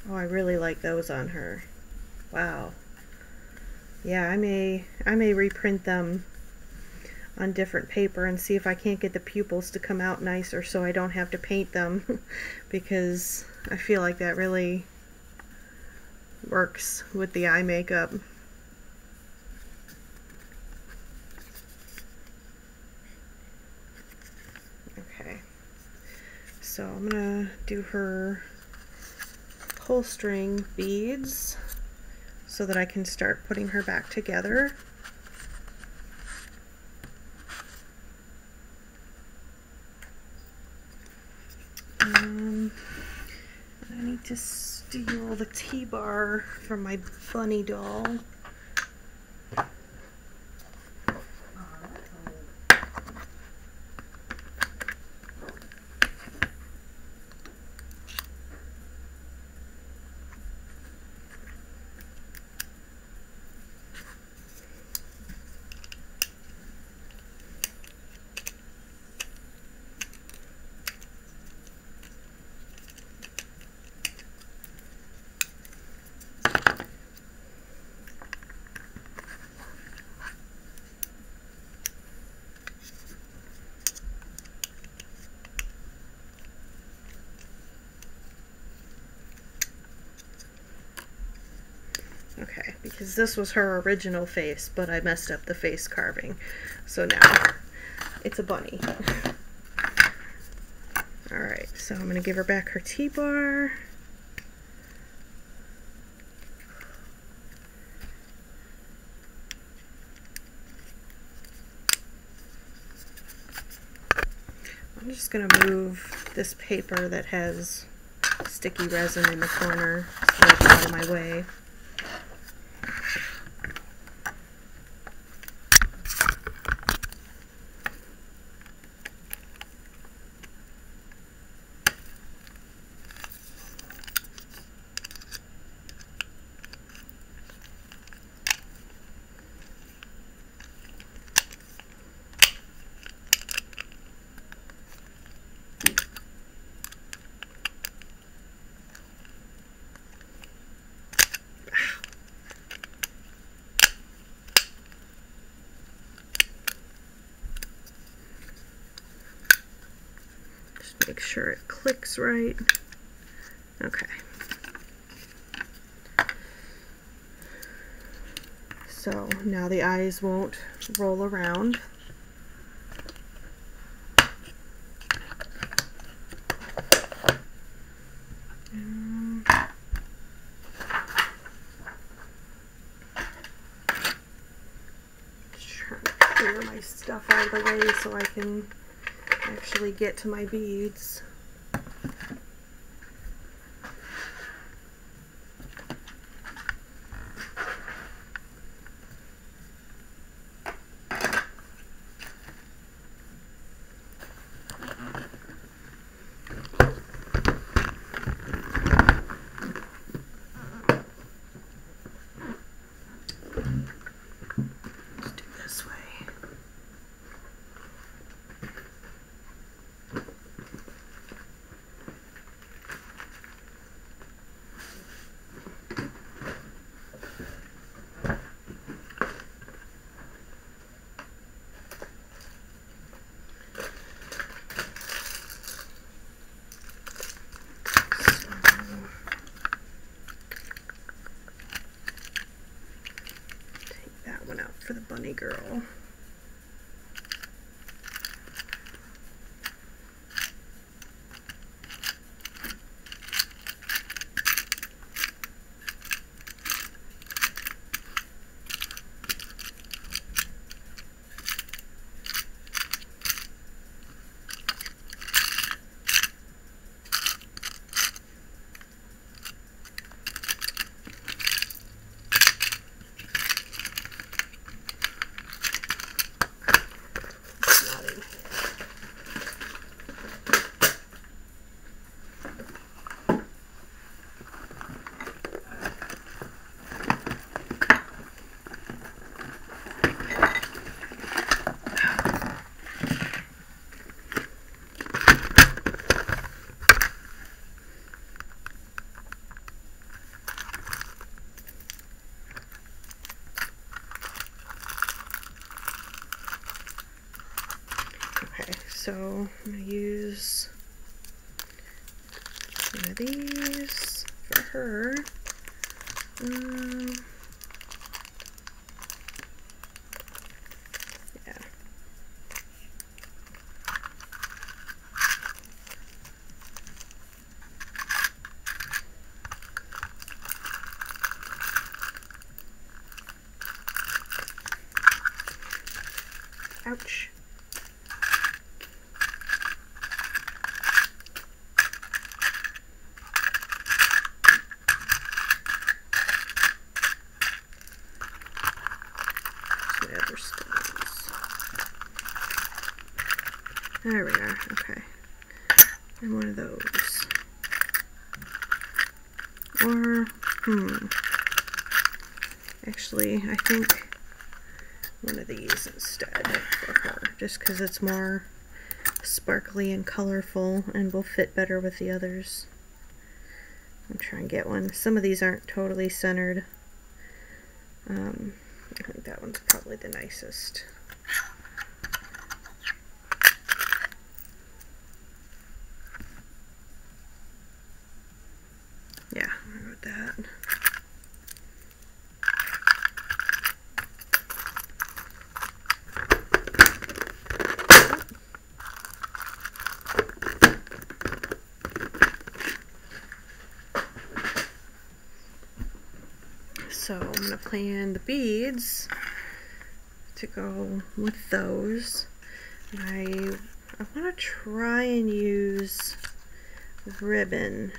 Oh, I really like those on her. Wow. Yeah, I may I may reprint them on different paper and see if I can't get the pupils to come out nicer so I don't have to paint them because I feel like that really works with the eye makeup. Okay, so Do her pull string beads so that I can start putting her back together. Um, I need to steal the T-bar from my bunny doll. Okay, this was her original face, but I messed up the face carving. So now it's a bunny. Alright, so I'm going to give her back her T-bar. I'm just going to move this paper that has sticky resin in the corner so out of my way. Just make sure it clicks right. Okay. So now the eyes won't roll around. Just trying to clear my stuff out of the way so I can actually get to my beads. Let's do this way. Take that one out for the bunny girl. So I'm going to use one of these for her. Um, yeah. Ouch. my other stones. There we are. Okay. And one of those. Or, hmm. Actually, I think one of these instead for her, just because it's more sparkly and colorful and will fit better with the others. I'm trying to get one. Some of these aren't totally centered. Um, I think that one's probably the nicest. Yeah, I wrote that. Plan the beads to go with those. I, I want to try and use ribbon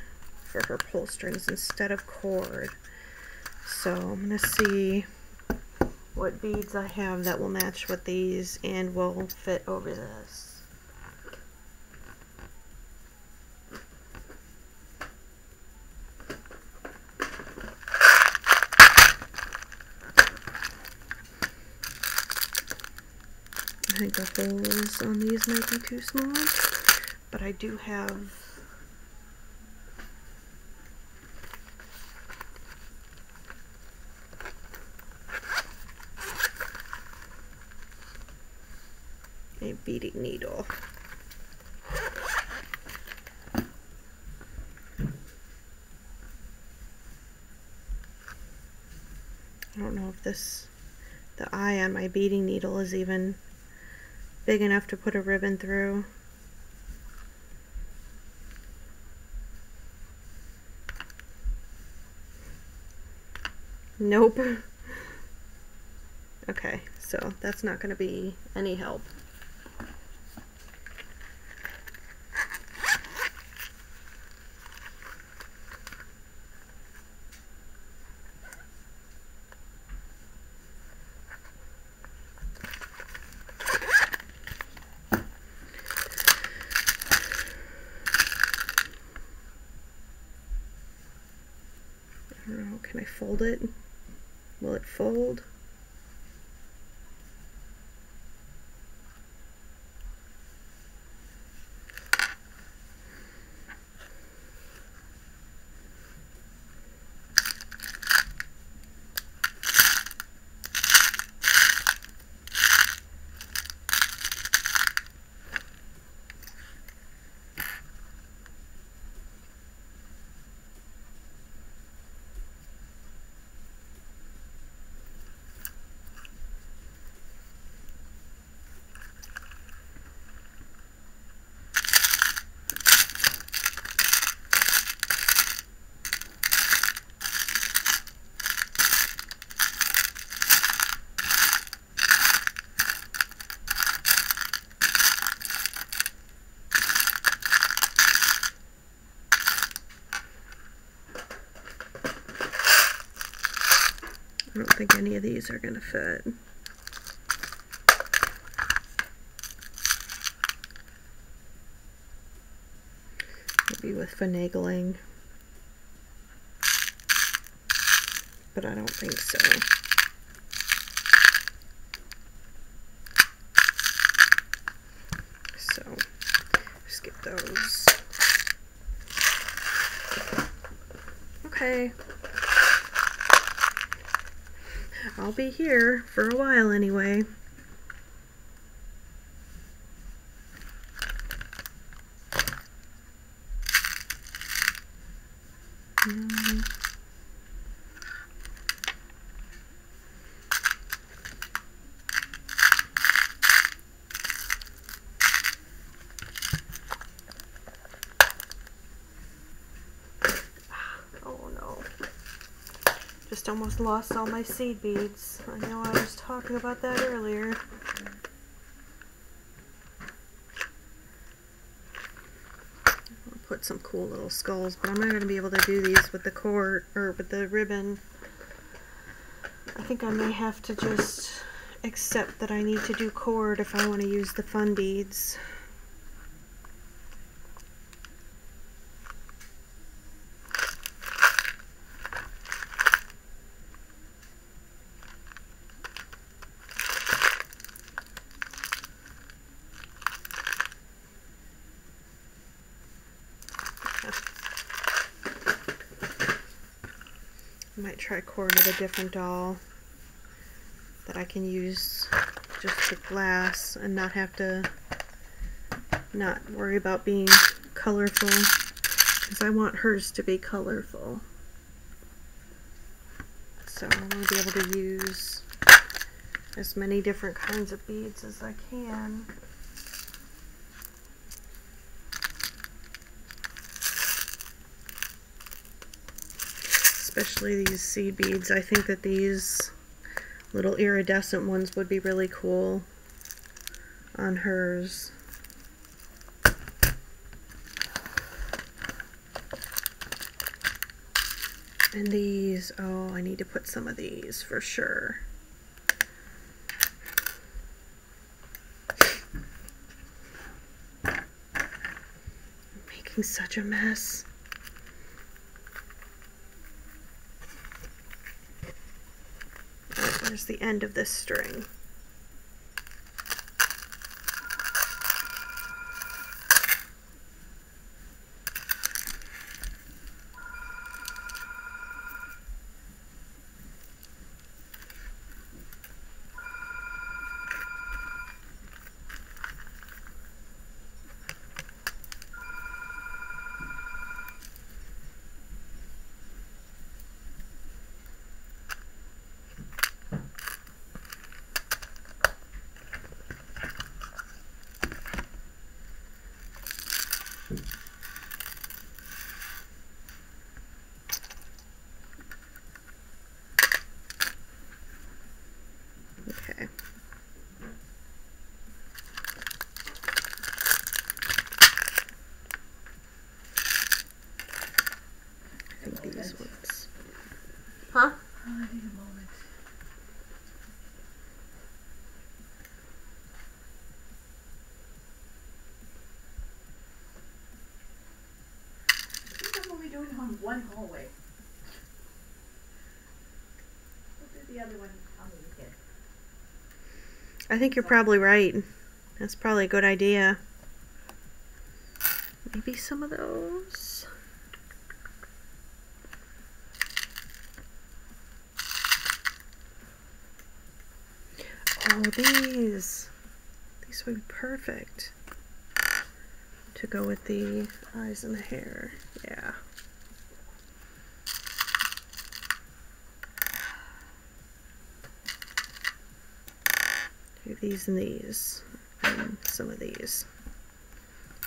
for her pull strings instead of cord. So I'm going to see what beads I have that will match with these and will fit over this. Think the holes on these might be too small, but I do have a beading needle. I don't know if this, the eye on my beading needle is even big enough to put a ribbon through. Nope. Okay, so that's not going to be any help. I don't fold it? Will it fold? I don't think any of these are going to fit. Maybe with finagling. But I don't think so. So, get those. Okay. I'll be here for a while anyway. Lost all my seed beads. I know I was talking about that earlier. Put some cool little skulls, but I'm not going to be able to do these with the cord or with the ribbon. I think I may have to just accept that I need to do cord if I want to use the fun beads. I might a different doll that I can use just with glass and not have to not worry about being colorful because I want hers to be colorful. So I want to be able to use as many different kinds of beads as I can. Especially these seed beads. I think that these little iridescent ones would be really cool on hers. And these, oh, I need to put some of these for sure. I'm making such a mess. There's the end of this string. Okay. I think these ones. Huh? I need a moment. Think doing on one hallway. The other one. I think you're probably right. That's probably a good idea. Maybe some of those. Oh, these. These would be perfect to go with the eyes and the hair. Yeah. These and these. And some of these.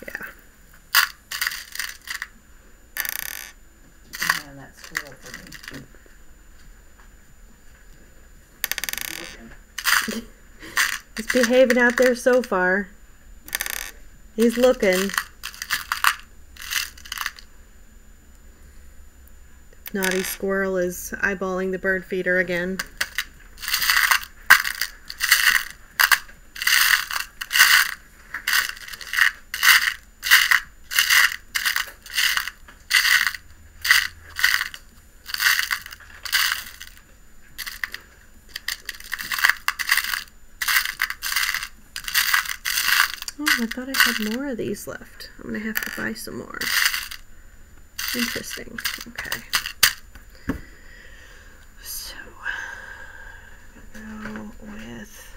Yeah. Man, that's squirrel for me. He's behaving out there so far. He's looking. Naughty squirrel is eyeballing the bird feeder again. Oh, I more of these left. I'm gonna have to buy some more. Interesting. Okay. So, I'm gonna go with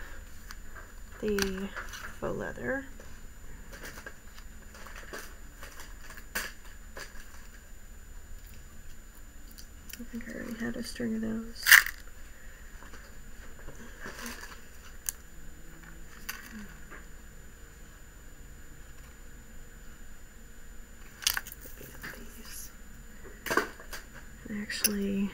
the faux leather. I think I already had a string of those. Actually,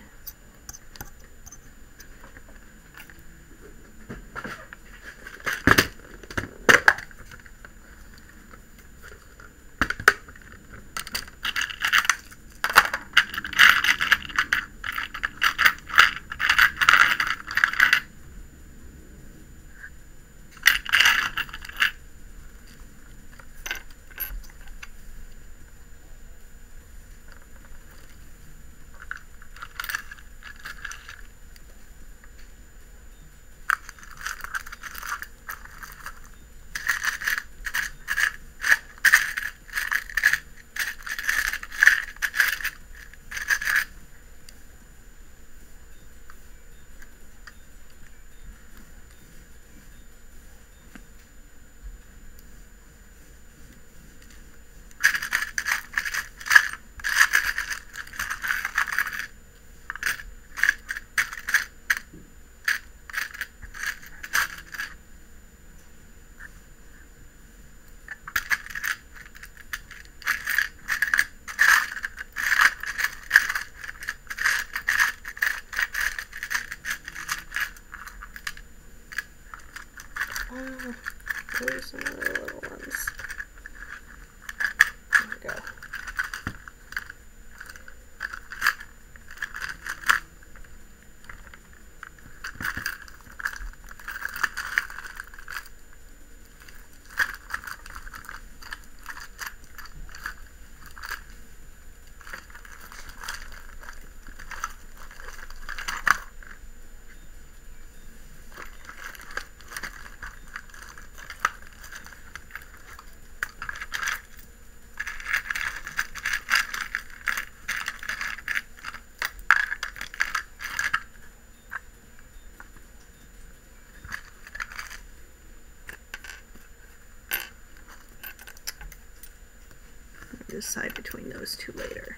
decide between those two later.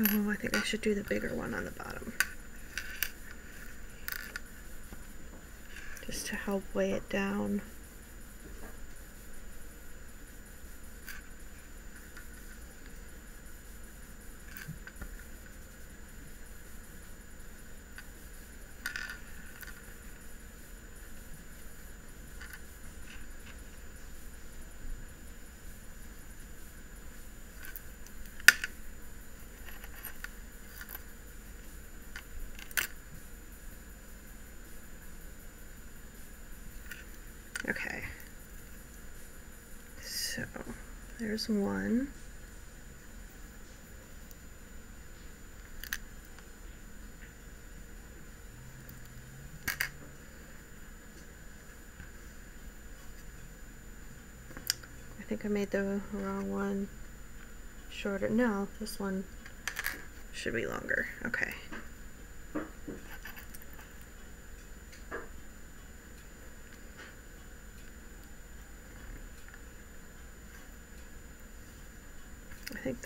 Oh, I think I should do the bigger one on the bottom. Just to help weigh it down. There's one. I think I made the wrong one shorter. No, this one should be longer. Okay.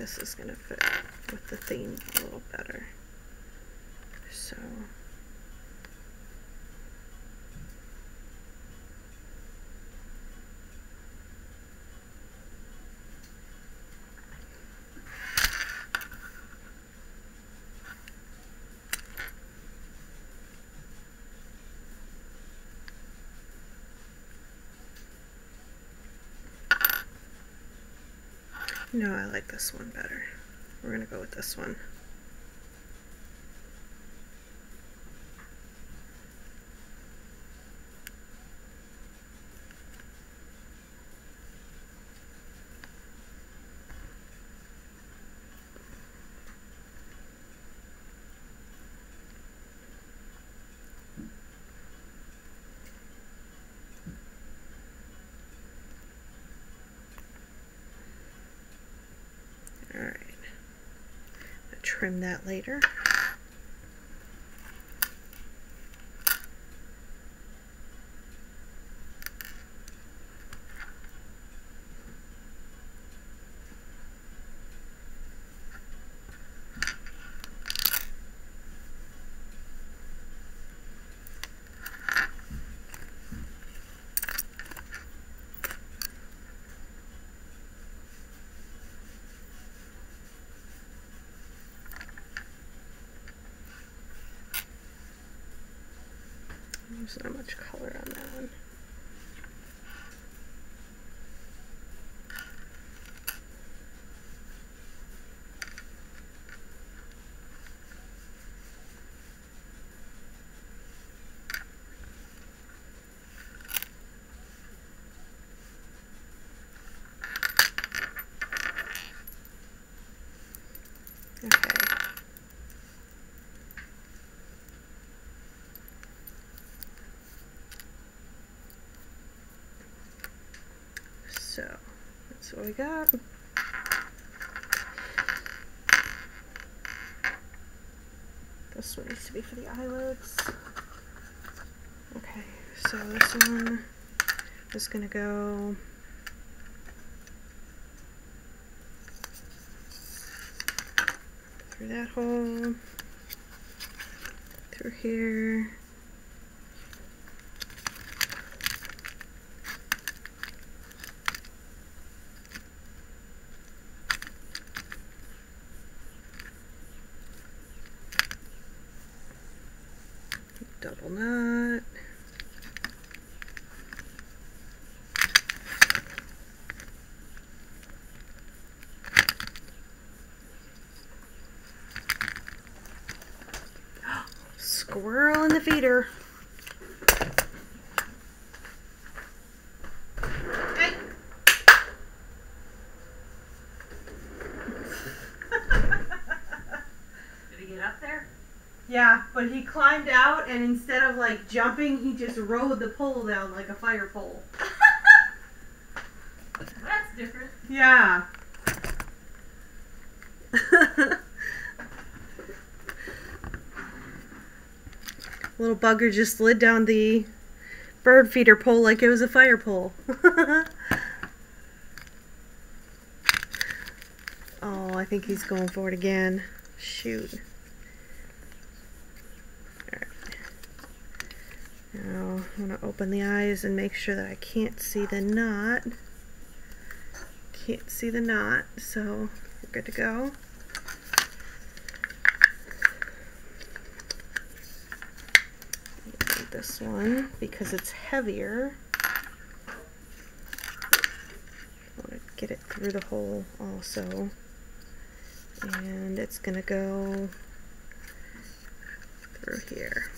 This is going to fit with the theme a little better. So. No, I like this one better. We're going to go with this one. Alright. Trim that later. There's not much color on that one. Okay. So that's what we got. This one needs to be for the eyelids. Okay, so this one is gonna go through that hole, through here. double knot. Squirrel in the feeder. Hey. Did he get up there? Yeah, but he climbed out and instead of like jumping, he just rode the pole down like a fire pole. That's different. Yeah. Little bugger just slid down the bird feeder pole like it was a fire pole. oh, I think he's going for it again. Shoot. Now, I'm going to open the eyes and make sure that I can't see the knot. Can't see the knot, so we're good to go. Need This one, because it's heavier. I want to get it through the hole also. And it's going to go through here.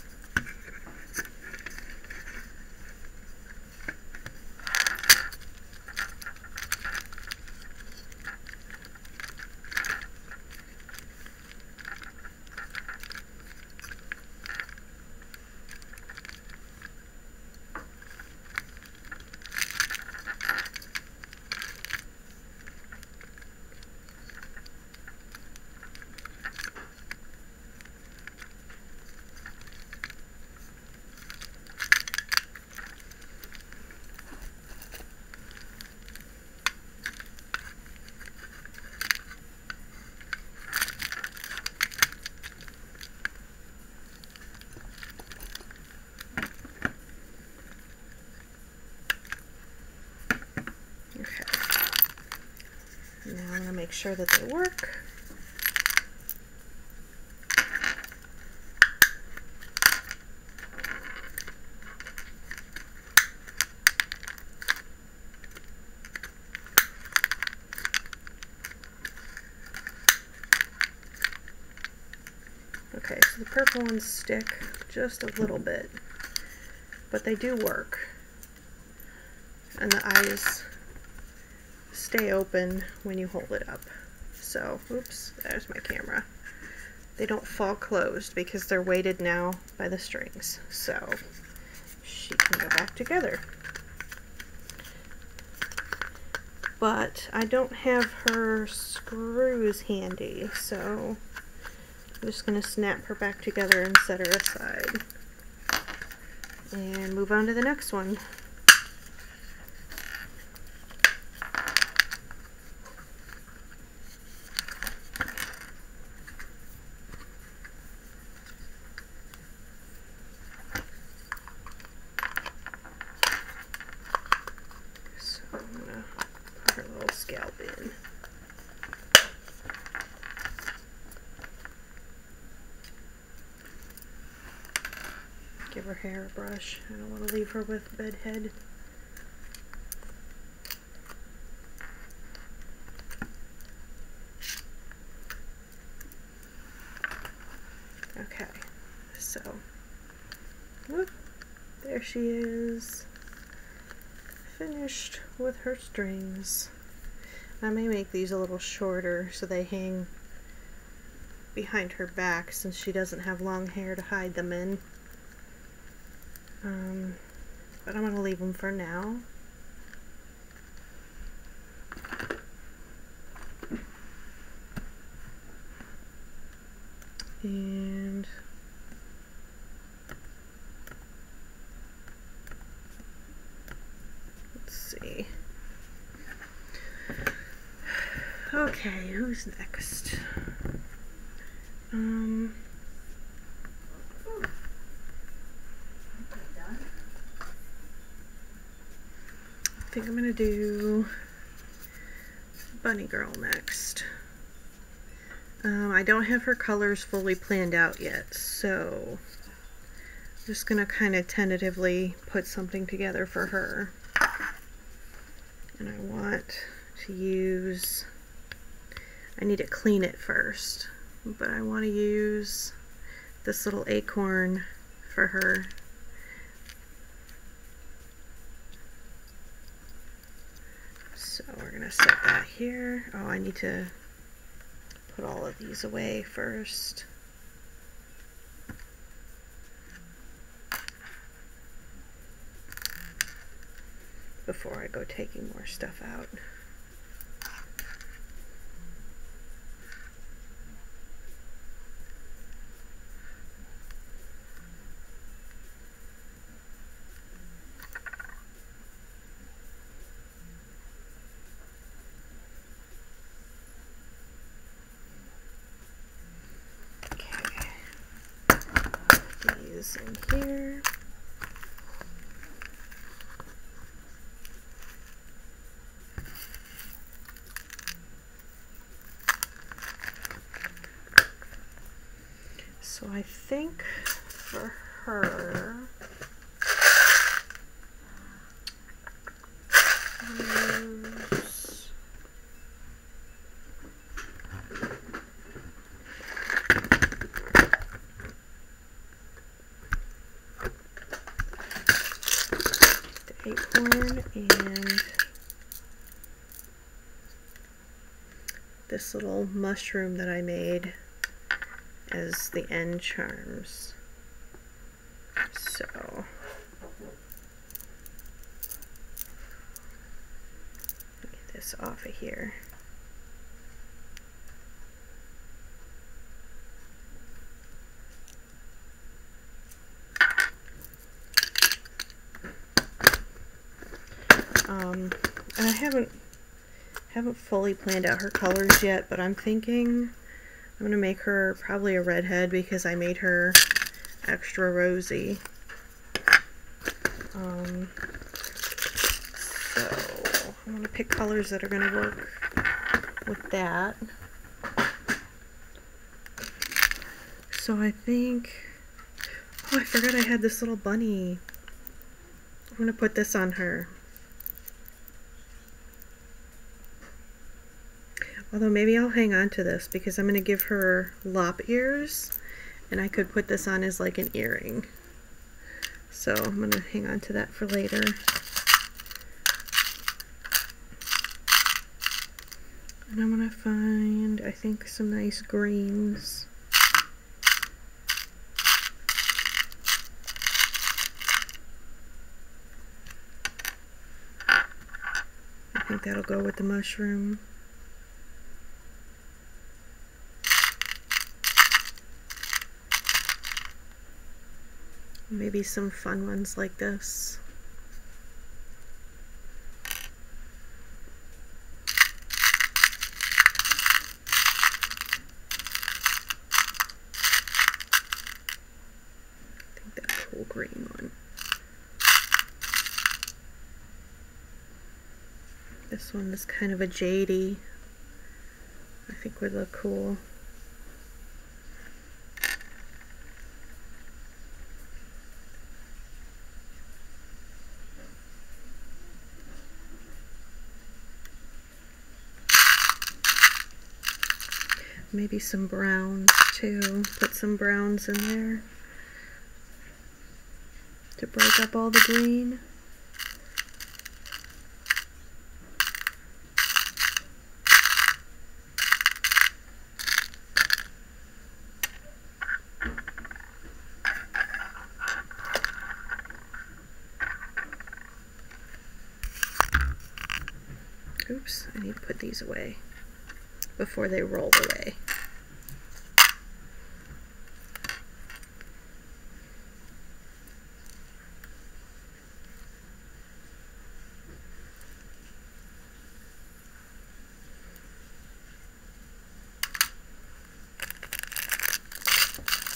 Sure that they work. Okay, so the purple ones stick just a little bit, but they do work. And the eyes stay open when you hold it up. So, oops, there's my camera. They don't fall closed because they're weighted now by the strings. So, she can go back together. But I don't have her screws handy, so I'm just going to snap her back together and set her aside. And move on to the next one. So I'm going to put her little scalp in. Give her hair a brush. I don't want to leave her with bedhead. Okay, so whoop, there she is, finished with her strings. I may make these a little shorter so they hang behind her back since she doesn't have long hair to hide them in. Um, but I'm going to leave them for now. And let's see. Okay, who's next? Um, Done? I think I'm gonna do Bunny Girl next. Um, I don't have her colors fully planned out yet, so I'm just gonna kind of tentatively put something together for her. And I want to use, I need to clean it first, but I want to use this little acorn for her. So we're gonna set that here. Oh, I need to put all of these away first. Before I go taking more stuff out. Okay. Put These in here. So I think for her, use the acorn and this little mushroom that I made as the end charms. So get this off of here. Um, and I haven't haven't fully planned out her colors yet, but I'm thinking I'm gonna make her probably a redhead because I made her extra rosy. Um, so I'm gonna pick colors that are gonna work with that. So I think, oh, I forgot I had this little bunny. I'm gonna put this on her. Although maybe I'll hang on to this because I'm gonna give her lop ears and I could put this on as like an earring. So I'm gonna hang on to that for later. And I'm gonna find, I think, some nice greens. I think that'll go with the mushroom. Maybe some fun ones like this. I think that cool green one. This one is kind of a jadey. I think would look cool. Maybe some browns too. Put some browns in there to break up all the green. Oops, I need to put these away before they roll away.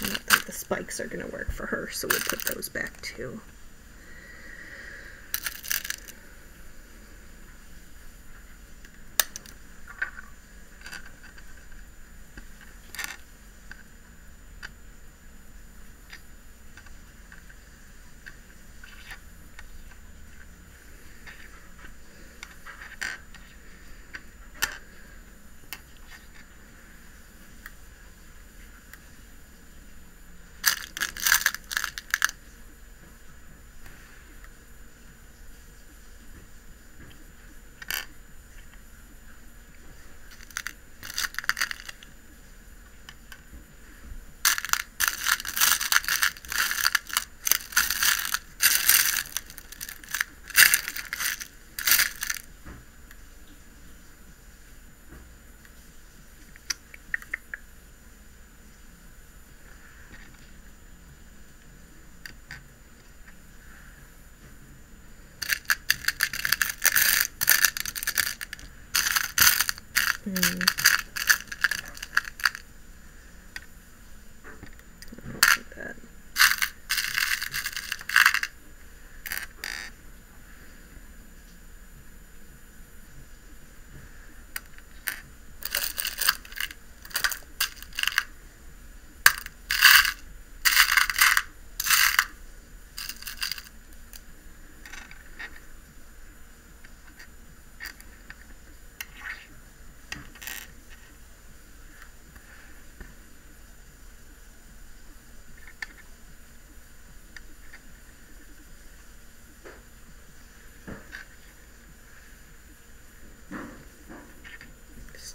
I don't think the spikes are going to work for her, so we'll put those back too. Hmm. I don't like that.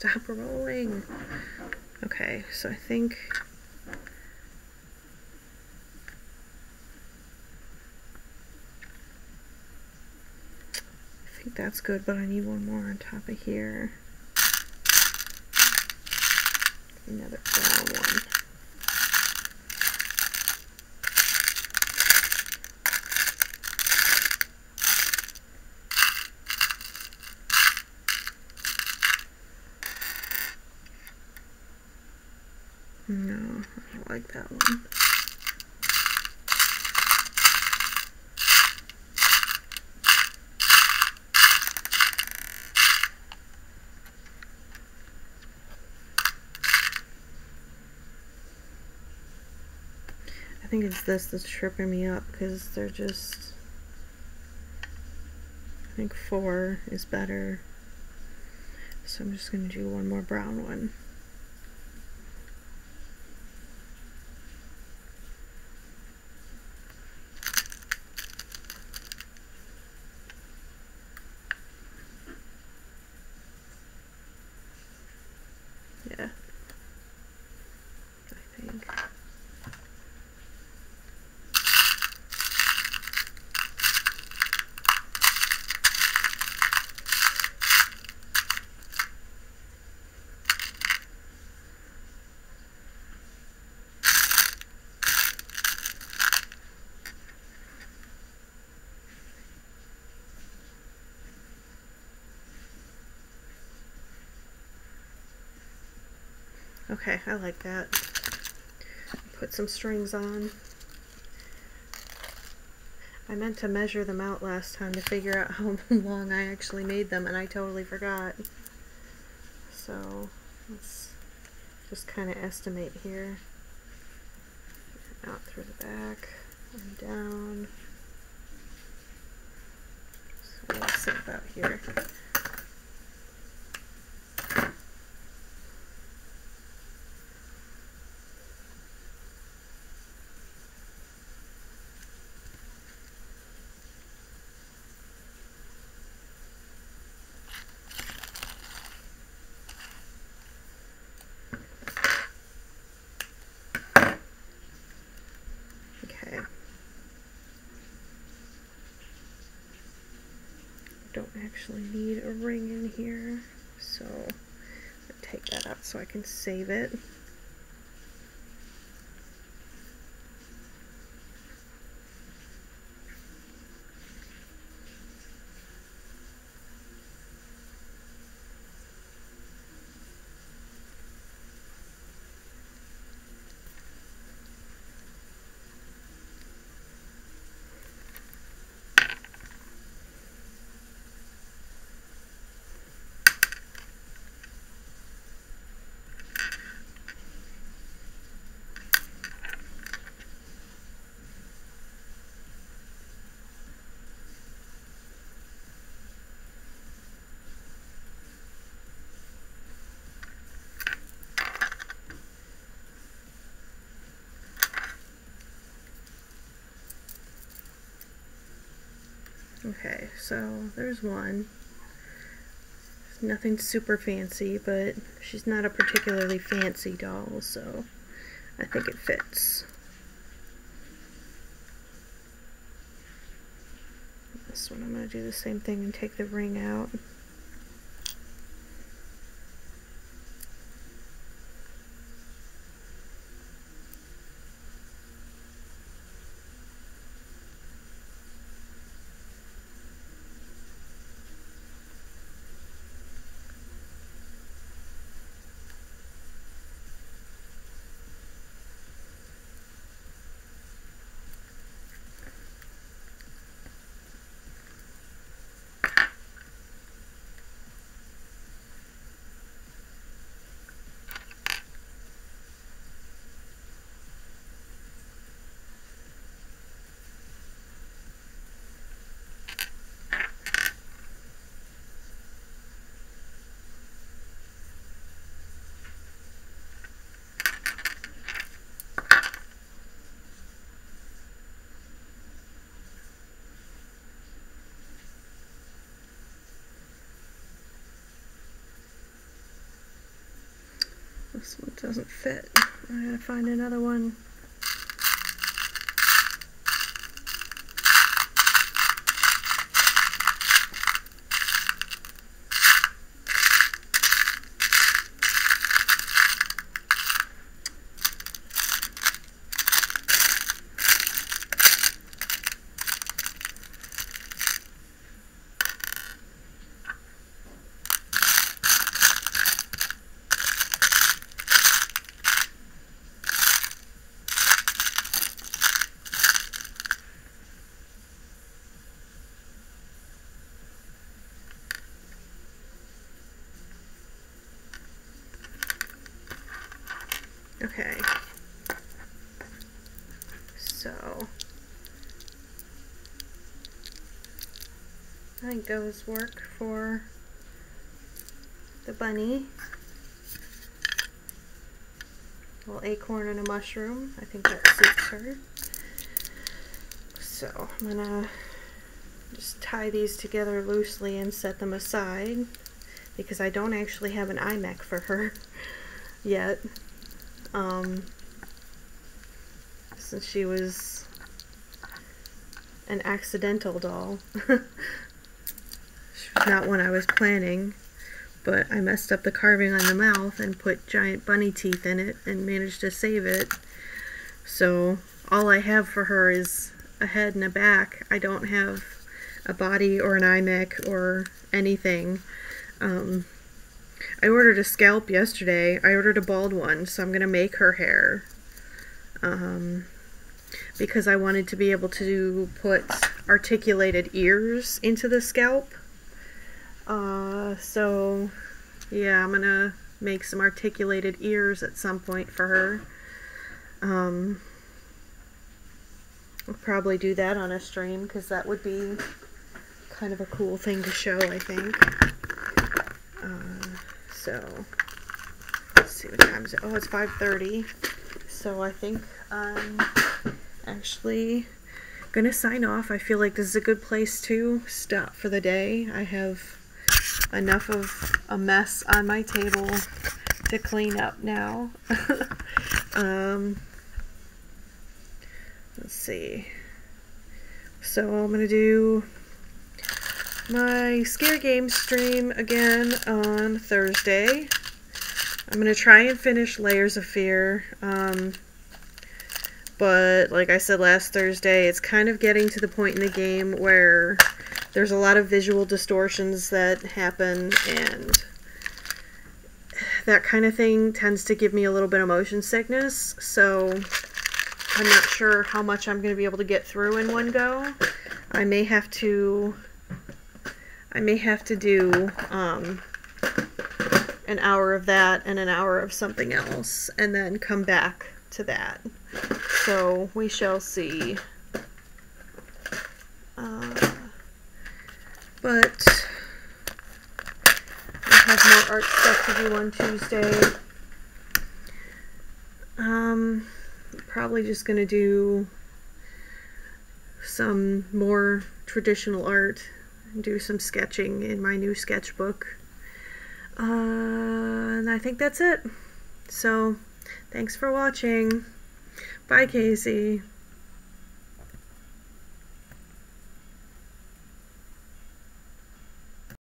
Stop rolling. Okay, so I think I think that's good, but I need one more on top of here. Another brown one. No, I don't like that one. I think it's this that's tripping me up because they're just... I think four is better. So I'm just going to do one more brown one. Okay, I like that. Put some strings on. I meant to measure them out last time to figure out how long I actually made them, and I totally forgot. So, let's just kind of estimate here. Out through the back and down. So let's sit about here. Okay. Don't actually need a ring in here, so I'll take that out so I can save it. Okay, so there's one. Nothing super fancy, but she's not a particularly fancy doll, so I think it fits. This one I'm going to do the same thing and take the ring out. This one doesn't fit. I gotta find another one. Those work for the bunny. A little acorn and a mushroom. I think that suits her. So I'm gonna just tie these together loosely and set them aside because I don't actually have an eye mech for her yet. Um, since she was an accidental doll. not one I was planning, but I messed up the carving on the mouth and put giant bunny teeth in it and managed to save it. So all I have for her is a head and a back. I don't have a body or an eye mech or anything. Um, I ordered a scalp yesterday. I ordered a bald one, so I'm going to make her hair. Um, because I wanted to be able to put articulated ears into the scalp. So, yeah, I'm going to make some articulated ears at some point for her. Um, I'll probably do that on a stream because that would be kind of a cool thing to show, I think. Uh, so, let's see what time is it. Oh, it's 5.30. So I think I'm actually going to sign off. I feel like this is a good place to stop for the day. I have enough of a mess on my table to clean up now. um, let's see. So I'm going to do my Scare Game stream again on Thursday. I'm going to try and finish Layers of Fear. Um, but like I said last Thursday, it's kind of getting to the point in the game where there's a lot of visual distortions that happen and that kind of thing tends to give me a little bit of motion sickness. So I'm not sure how much I'm going to be able to get through in one go. I may have to I may have to do um, an hour of that and an hour of something else and then come back to that. So we shall see. Uh, but I have more art stuff to do on Tuesday. Um, probably just gonna do some more traditional art and do some sketching in my new sketchbook. Uh, and I think that's it. So, thanks for watching. Bye, Casey.